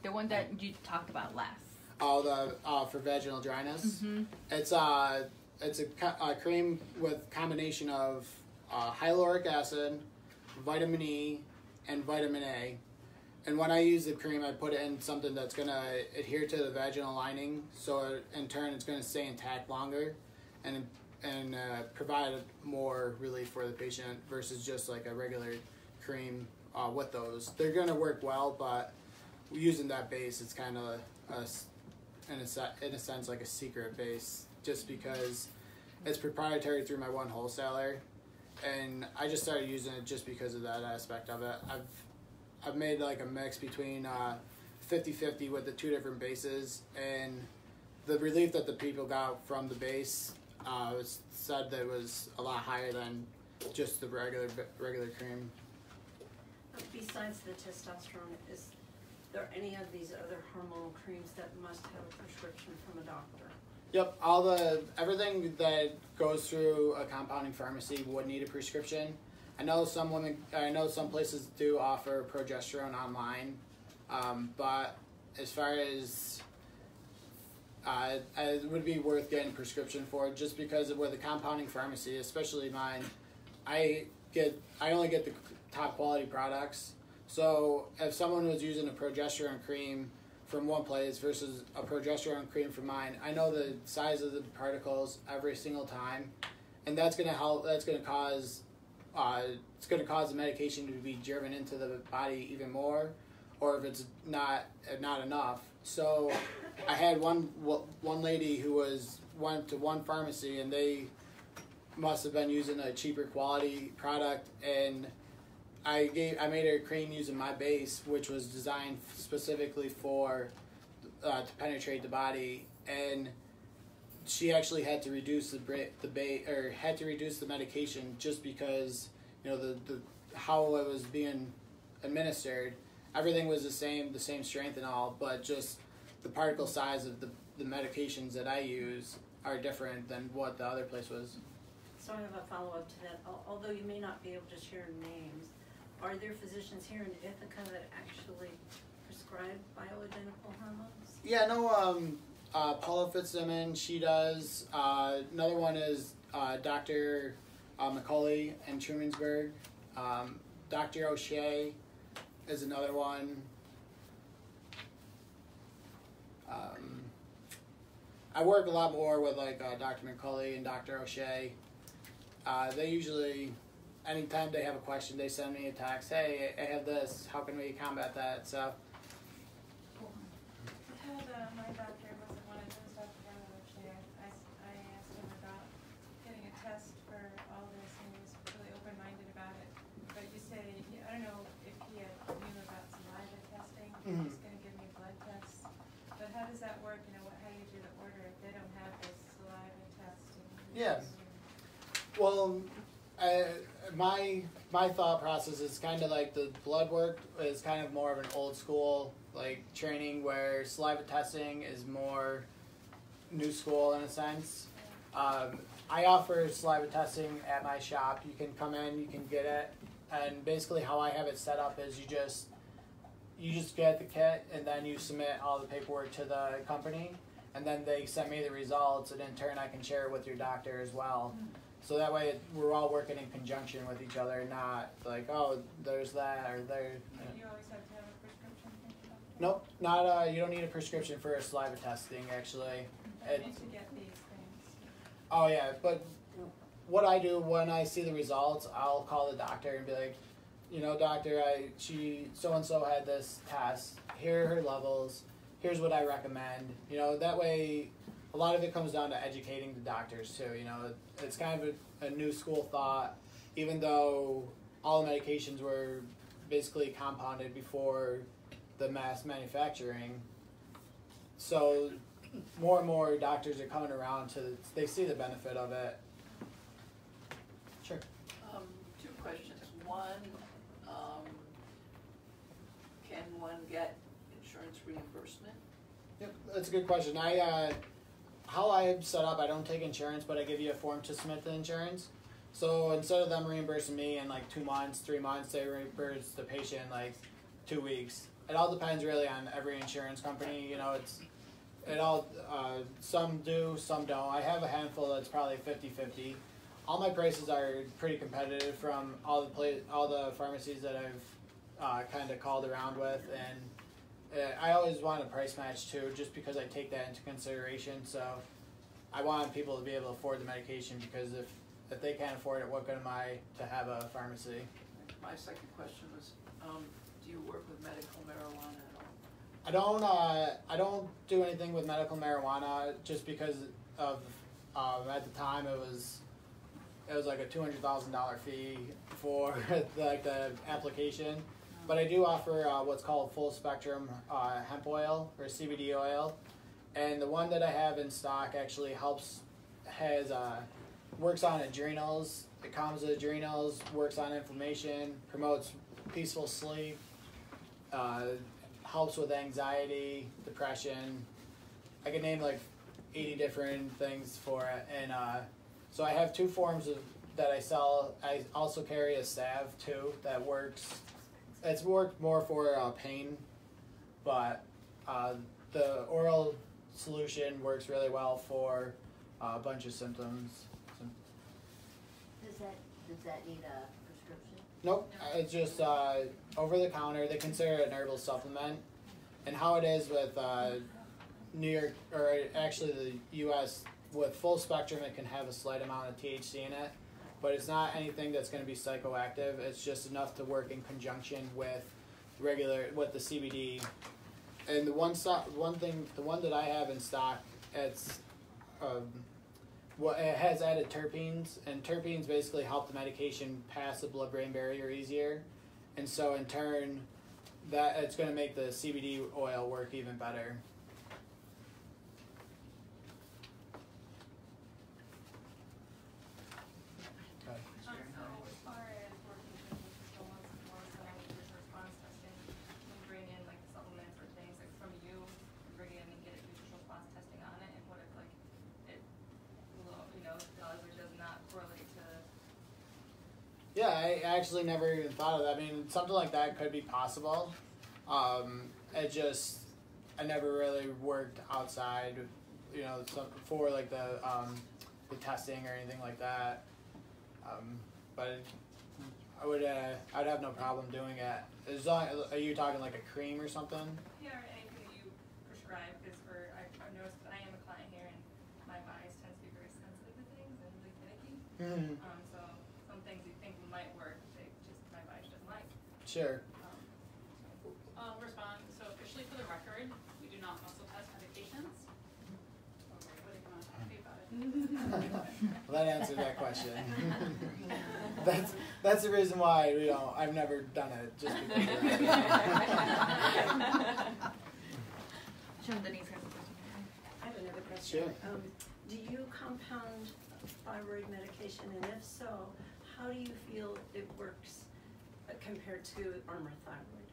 The one that you talked about last. Oh, the uh, for vaginal dryness. Mm-hmm. It's uh, it's a, a cream with combination of uh, hyaluronic acid, vitamin E, and vitamin A. And when I use the cream, I put it in something that's gonna adhere to the vaginal lining, so it, in turn it's gonna stay intact longer, and and uh, provide more relief for the patient versus just like a regular cream uh, with those. They're gonna work well, but using that base, it's kind of a in a, in a sense like a secret base just because it's proprietary through my one wholesaler and I just started using it just because of that aspect of it. I've I've made like a mix between uh 50-50 with the two different bases and the relief that the people got from the base uh, was said that it was a lot higher than just the regular regular cream. Besides the testosterone, is there any of these other hormonal creams that must have a prescription from a doctor? Yep, all the everything that goes through a compounding pharmacy would need a prescription. I know some women, I know some places do offer progesterone online, um, but as far as uh, it would be worth getting a prescription for just because of with a compounding pharmacy, especially mine, I get I only get the top quality products. So if someone was using a progesterone cream from one place versus a progesterone cream from mine, I know the size of the particles every single time, and that's gonna help. That's gonna cause, uh, it's gonna cause the medication to be driven into the body even more, or if it's not not enough. So, I had one one lady who was went to one pharmacy and they must have been using a cheaper quality product and I gave I made a cream using my base, which was designed specifically for uh, to penetrate the body, and she actually had to reduce the the ba- or had to reduce the medication just because you know the, the how it was being administered. Everything was the same, the same strength and all, but just the particle size of the, the medications that I use are different than what the other place was. So I have a follow-up to that. Although you may not be able to share names, are there physicians here in Ithaca that actually prescribe bioidentical hormones? Yeah, no, um, uh, Paula Fitzsimmons, she does. Uh, another one is uh, Dr. Uh, McCauley in Trumansburg. Um, Dr. O'Shea is another one. Um, I work a lot more with like uh, Dr. McCauley and Dr. O'Shea. Uh, they usually, anytime they have a question, they send me a text. Hey, I have this. How can we combat that? So. I had, uh, my doctor wasn't one of those, Dr. Actually, I, I, s- I asked him about getting a test for all this, and he was really open-minded about it. But you say, I don't know if he had knew about saliva testing, he Mhm. was gonna give me blood tests. But how does that work, you know, how do you do the order if they don't have this saliva test? Yeah. Well, I, my my thought process is kind of like the blood work is kind of more of an old school like training where saliva testing is more new school in a sense. Um, I offer saliva testing at my shop. You can come in, you can get it, and basically how I have it set up is you just you just get the kit and then you submit all the paperwork to the company and then they send me the results and in turn I can share it with your doctor as well. So that way we're all working in conjunction with each other, not like oh there's that or there. You always have to have a prescription? Nope, not uh. You don't need a prescription for a saliva testing actually. I It- need to get these things. Oh yeah, but what I do when I see the results, I'll call the doctor and be like, you know, doctor, I she so and so had this test. Here are her levels. Here's what I recommend. You know, that way, a lot of it comes down to educating the doctors too. You know, it's kind of a, a new school thought, even though all the medications were basically compounded before the mass manufacturing. So more and more doctors are coming around to they see the benefit of it. Sure. Um, two questions. One, um, can one get insurance reimbursement? Yep, that's a good question. I uh, how I set up, I don't take insurance, but I give you a form to submit the insurance. So instead of them reimbursing me in like two months, three months, they reimburse the patient in like two weeks. It all depends really on every insurance company. You know, it's it all uh, some do, some don't. I have a handful that's probably 50-50. All my prices are pretty competitive from all the pla- all the pharmacies that I've uh, kind of called around with, and I always want a price match too, just because I take that into consideration. So I want people to be able to afford the medication because if if they can't afford it, what good am I to have a pharmacy? My second question was, um, do you work with medical marijuana at all? I don't. Uh, I don't do anything with medical marijuana just because of um, at the time it was it was like a two hundred thousand dollar fee for like the application. But I do offer uh, what's called full spectrum uh, hemp oil or CBD oil, and the one that I have in stock actually helps has uh, works on adrenals. It calms the adrenals, works on inflammation, promotes peaceful sleep. Uh, helps with anxiety, depression. I could name like 80 different things for it. And uh, so I have two forms of that I sell. I also carry a salve too that works. It's worked more for uh, pain, but uh, the oral solution works really well for uh, a bunch of symptoms. Does that, does that need a prescription? Nope, it's just uh, over the counter. They consider it an herbal supplement, and how it is with uh, New York or actually the U.S. with full spectrum, it can have a slight amount of THC in it, but it's not anything that's going to be psychoactive. It's just enough to work in conjunction with regular with the CBD. And the one stock, one thing, the one that I have in stock, it's um, well, it has added terpenes, and terpenes basically help the medication pass the blood-brain barrier easier, and so in turn, that it's going to make the CBD oil work even better. Um, so as far as working with people once, once uh, there's response testing, you bring in like the supplements or things like from you, you bring in and get nutritional response testing on it, and what if like it, lo- you know, does or does not correlate to Yeah, I actually never even thought of that. I mean, something like that could be possible. Um, it just, I never really worked outside, you know, for like the um, the testing or anything like that. Um, but I would, uh, I'd have no problem doing it. As long, are you talking like a cream or something? Yeah, or anything that you prescribe, because for, I've, I've noticed that I am a client here and my body tends to be very sensitive to things and really finicky. Mm-hmm. Um, so some things you think might work, they just, my body just doesn't like. Sure. Um, I'll respond, so officially for the record, we do not muscle test medications. Okay, what are you gonna say about it? well, that answered that question. that's that's the reason why you know I've never done it just because. Of that. Sure, Denise has a question. I have another question. Sure. Um, do you compound thyroid medication, and if so, how do you feel it works compared to Armour Thyroid?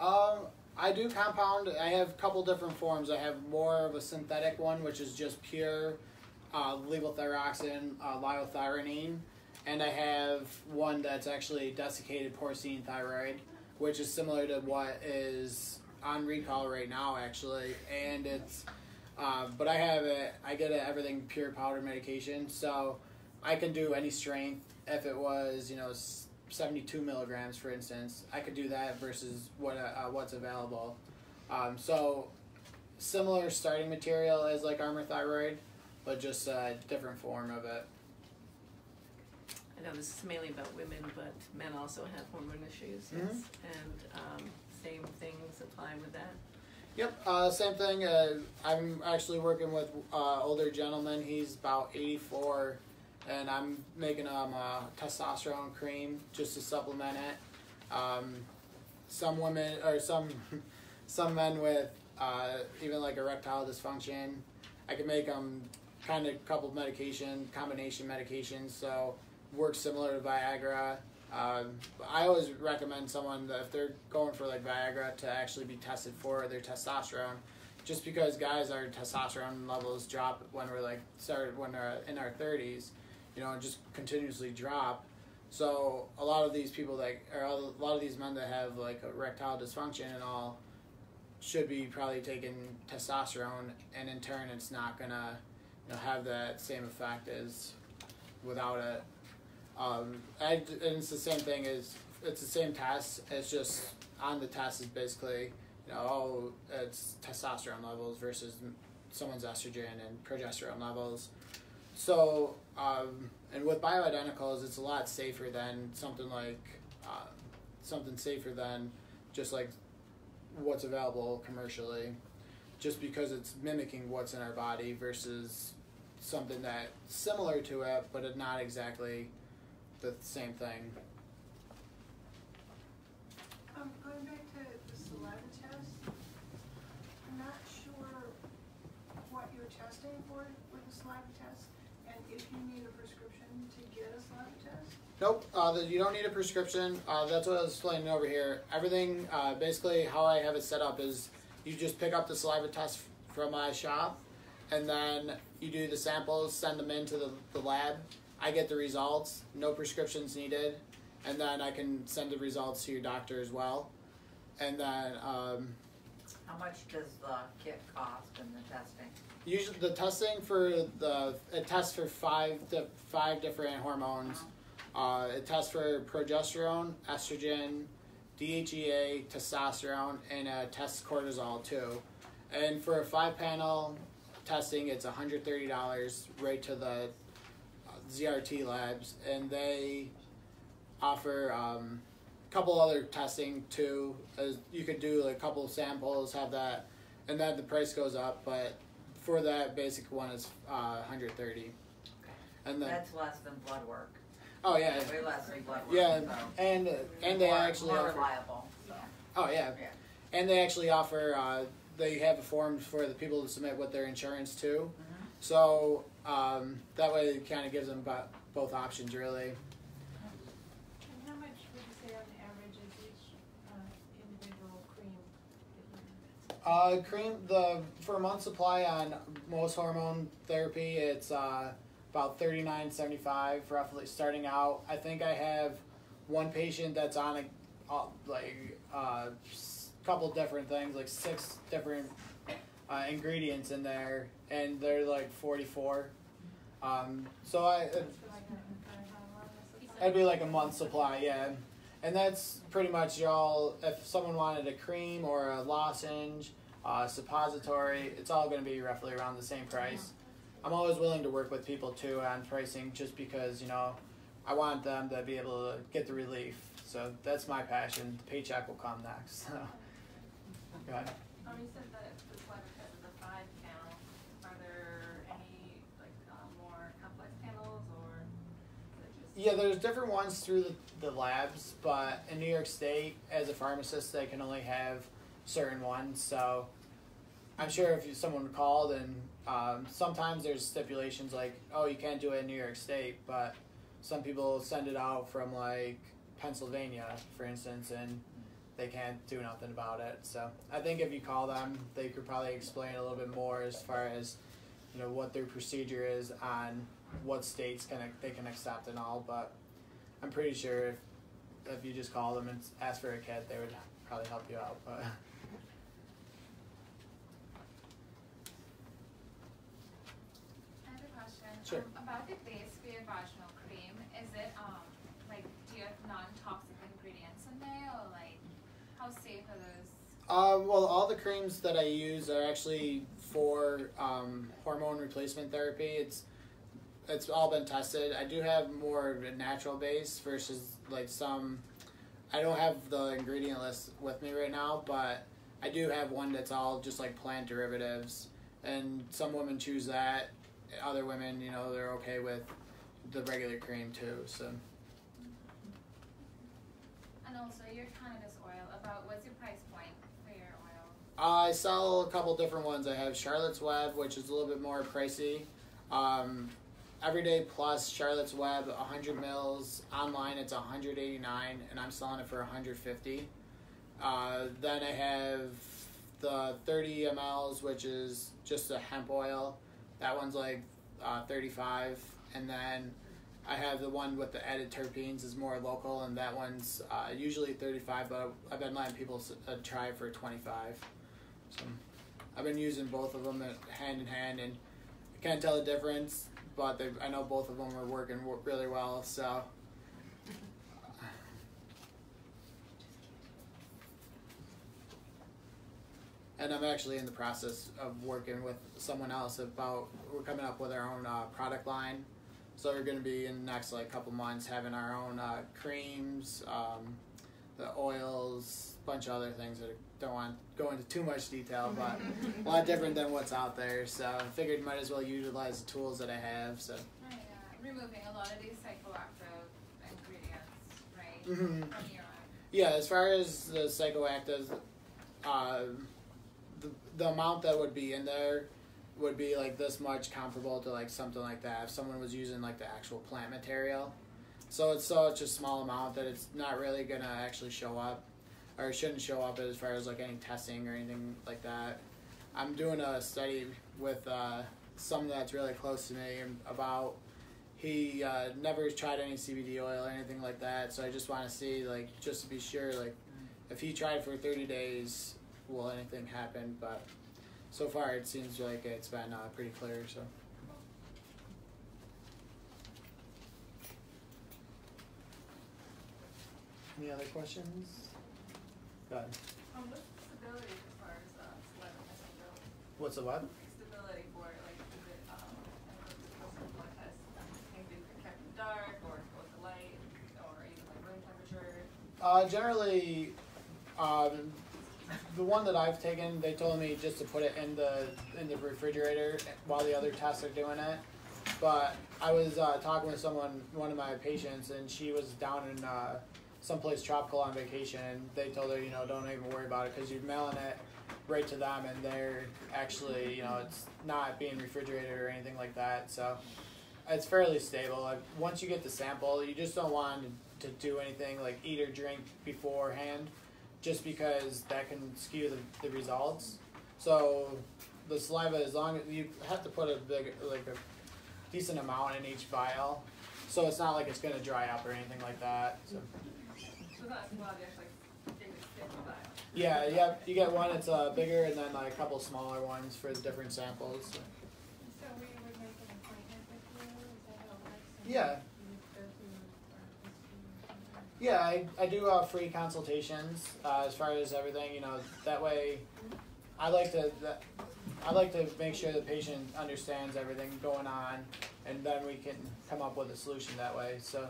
Um, I do compound. I have a couple different forms. I have more of a synthetic one, which is just pure uh, levothyroxine, uh, liothyronine, and I have one that's actually desiccated porcine thyroid, which is similar to what is on recall right now, actually, and it's. Uh, but I have it. I get it. Everything pure powder medication, so I can do any strength. If it was, you know, 72 milligrams, for instance, I could do that versus what uh, what's available. Um, so similar starting material as like Armour Thyroid, but just a different form of it. I know this is mainly about women, but men also have hormone issues, yes. Mhm. And um, same things apply with that. Yep. Uh, same thing. Uh, I'm actually working with uh, older gentleman. He's about 84, and I'm making him a testosterone cream just to supplement it. Um, some women or some some men with uh, even like erectile dysfunction, I can make them kind of couple medication combination medications. So works similar to Viagra. Um, I always recommend someone that if they're going for like Viagra to actually be tested for their testosterone, just because guys our testosterone levels drop when we're like started when we're in our thirties. You know, just continuously drop. So a lot of these people that, or a lot of these men that have like erectile dysfunction and all, should be probably taking testosterone, and in turn, it's not gonna, you know, have that same effect as without it. Um, I, and it's the same thing as it's the same test. It's just on the test is basically, you know, oh, it's testosterone levels versus someone's estrogen and progesterone levels. So, um, and with bioidenticals, it's a lot safer than something like uh, something safer than just like what's available commercially, just because it's mimicking what's in our body versus something that's similar to it, but not exactly the same thing. Um, going back to the saliva test, I'm not sure what you're testing for with the saliva test, and if you need a prescription to get a saliva test. Nope, uh, the, you don't need a prescription. Uh, that's what I was explaining over here. Everything, uh, basically, how I have it set up is you just pick up the saliva test from my shop, and then you do the samples, send them into the, the lab. I get the results, no prescriptions needed, and then I can send the results to your doctor as well. And then um, How much does the kit cost and the testing? usually the testing for the it tests for five di- five different hormones. Uh, it tests for progesterone, estrogen, DHEA, testosterone, and uh, tests cortisol too. And for a five panel testing, it's $130 right to the uh, ZRT labs, and they offer um, a couple other testing too. As you could do like a couple of samples, have that, and then the price goes up. But for that basic one, it's uh, 130. And then That's less than blood work, oh yeah, way less than blood work, yeah, so. and and they More- actually More offer, reliable, so. oh yeah, Yeah. and they actually offer uh, they have a form for the people to submit with their insurance too. Mhm. So um, that way it kind of gives them bo- both options really. And how much would you say on average is each, uh, individual cream Uh, cream the for a month supply on most hormone therapy it's uh, about thirty nine seventy five roughly starting out. I think I have one patient that's on a uh, like uh, couple different things like six different uh, ingredients in there and they're like forty four. Um, so I a, is? It'd be like a month supply, yeah. And that's pretty much y'all. If someone wanted a cream or a lozenge, uh, suppository, it's all going to be roughly around the same price. I'm always willing to work with people too on pricing, just because you know, I want them to be able to get the relief. So that's my passion. The paycheck will come next. So, go ahead. Um, you said that the test is a five panel. Are there any like um, more complex panels or is it just? Yeah, there's different ones through the, the labs, but in New York State, as a pharmacist, they can only have certain ones. So I'm sure if you, someone called and um, sometimes there's stipulations like, oh, you can't do it in New York State, but some people send it out from like Pennsylvania, for instance, and they can't do nothing about it. So I think if you call them, they could probably explain a little bit more as far as you know what their procedure is on what states can they can accept and all. But I'm pretty sure if if you just call them and ask for a kit, they would probably help you out. But I have a question. Sure. Um, about the base for your vaginal cream, is it, um, like, do you have non-toxic ingredients in there, or like, how safe are those? Um, well, all the creams that I use are actually for um, hormone replacement therapy. It's it's all been tested. I do have more of a natural base versus like some. I don't have the ingredient list with me right now, but I do have one that's all just like plant derivatives, and some women choose that. Other women, you know, they're okay with the regular cream too. So. And also your cannabis oil, about, what's your price point for your oil? I sell a couple different ones. I have Charlotte's Web, which is a little bit more pricey. Um, Everyday Plus Charlotte's Web, 100 mils. Online, it's 189, and I'm selling it for 150. Uh, then I have the 30 mls, which is just a hemp oil. That one's like uh, 35, and then I have the one with the added terpenes is more local, and that one's uh, usually 35, but I've been letting people uh, try it for 25. So I've been using both of them hand in hand, and I can't tell the difference, but I know both of them are working really well. So. And I'm actually in the process of working with someone else about we're coming up with our own uh, product line. So we're going to be in the next like couple months having our own uh, creams, um, the oils, bunch of other things that I don't want to go into too much detail, but a lot different than what's out there. So I figured might as well utilize the tools that I have. So. Right, yeah, removing a lot of these psychoactive ingredients, right? Mhm. From your Yeah, as far as the psychoactives, uh, the, amount that would be in there would be like this much comparable to like something like that if someone was using like the actual plant material. So it's such a small amount that it's not really gonna actually show up, or shouldn't show up as far as like any testing or anything like that. I'm doing a study with uh, someone that's really close to me about he uh, never tried any CBD oil or anything like that. So I just want to see, like, just to be sure, like, if he tried for 30 days, will anything happen? But so far, it seems like it's been uh, pretty clear. So. Any other questions? Go ahead. Um, what's the stability as far as uh, saliva testing goes? What's the what? Stability for it, like, is it, um, I don't know if it's supposed to blood test, can be kept in dark or with the light, or even like room temperature? Uh, generally, um, the one that I've taken, they told me just to put it in the in the refrigerator while the other tests are doing it. But I was uh, talking with someone, one of my patients, and she was down in uh, someplace tropical on vacation. And they told her, you know, don't even worry about it because you're mailing it right to them, and they're actually, you know, it's not being refrigerated or anything like that. So it's fairly stable. Like once you get the sample, you just don't want to do anything like eat or drink beforehand, just because that can skew the, the results. So the saliva, as long as you have to put a big like a decent amount in each vial, so it's not like it's gonna dry up or anything like that. So. So that's one of the actually big stick. Yeah, yeah, you get one. It's uh, bigger, and then like a couple smaller ones for the different samples. So. So we would make an appointment with you, is that how it works? And Yeah. you go through our history or something? Yeah, I, I do uh, free consultations uh, as far as everything. You know, that way, I like to that, I like to make sure the patient understands everything going on, and then we can come up with a solution that way. So,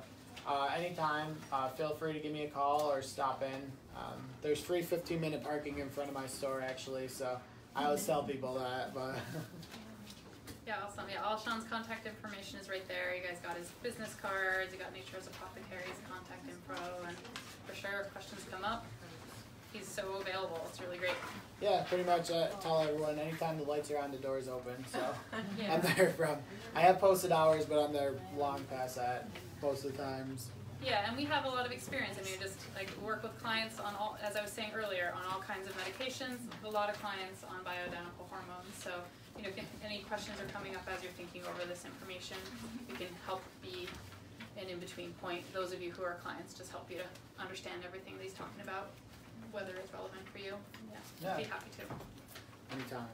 uh, anytime, uh, feel free to give me a call or stop in. Um, there's free 15 minute parking in front of my store actually, so I always tell people that. But Yeah, awesome. Yeah, all Sean's contact information is right there. You guys got his business cards, you got Nature's Apothecary's contact info, and for sure, if questions come up, he's so available. It's really great. yeah, pretty much uh, tell everyone anytime the lights are on, the door's open. So. Yeah. I'm there from. I have posted hours, but I'm there long past that most of the times. Yeah, and we have a lot of experience. I mean, just like work with clients on all, as I was saying earlier, on all kinds of medications. A lot of clients on bioidentical hormones. So, you know, if any questions are coming up as you're thinking over this information, mm-hmm. we can help be an in-between point. Those of you who are clients, just help you to understand everything that he's talking about, whether it's relevant for you. Yeah, Yeah. be happy to. Anytime.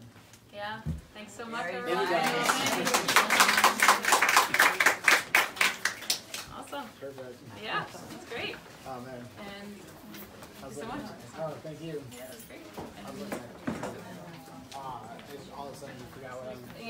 Yeah, thanks so much, Very everyone. Awesome. Perfect. Yeah, that's great. Oh man. And I Thank you so much. Oh, thank you. Yeah uh, all of a sudden you forgot what I'm.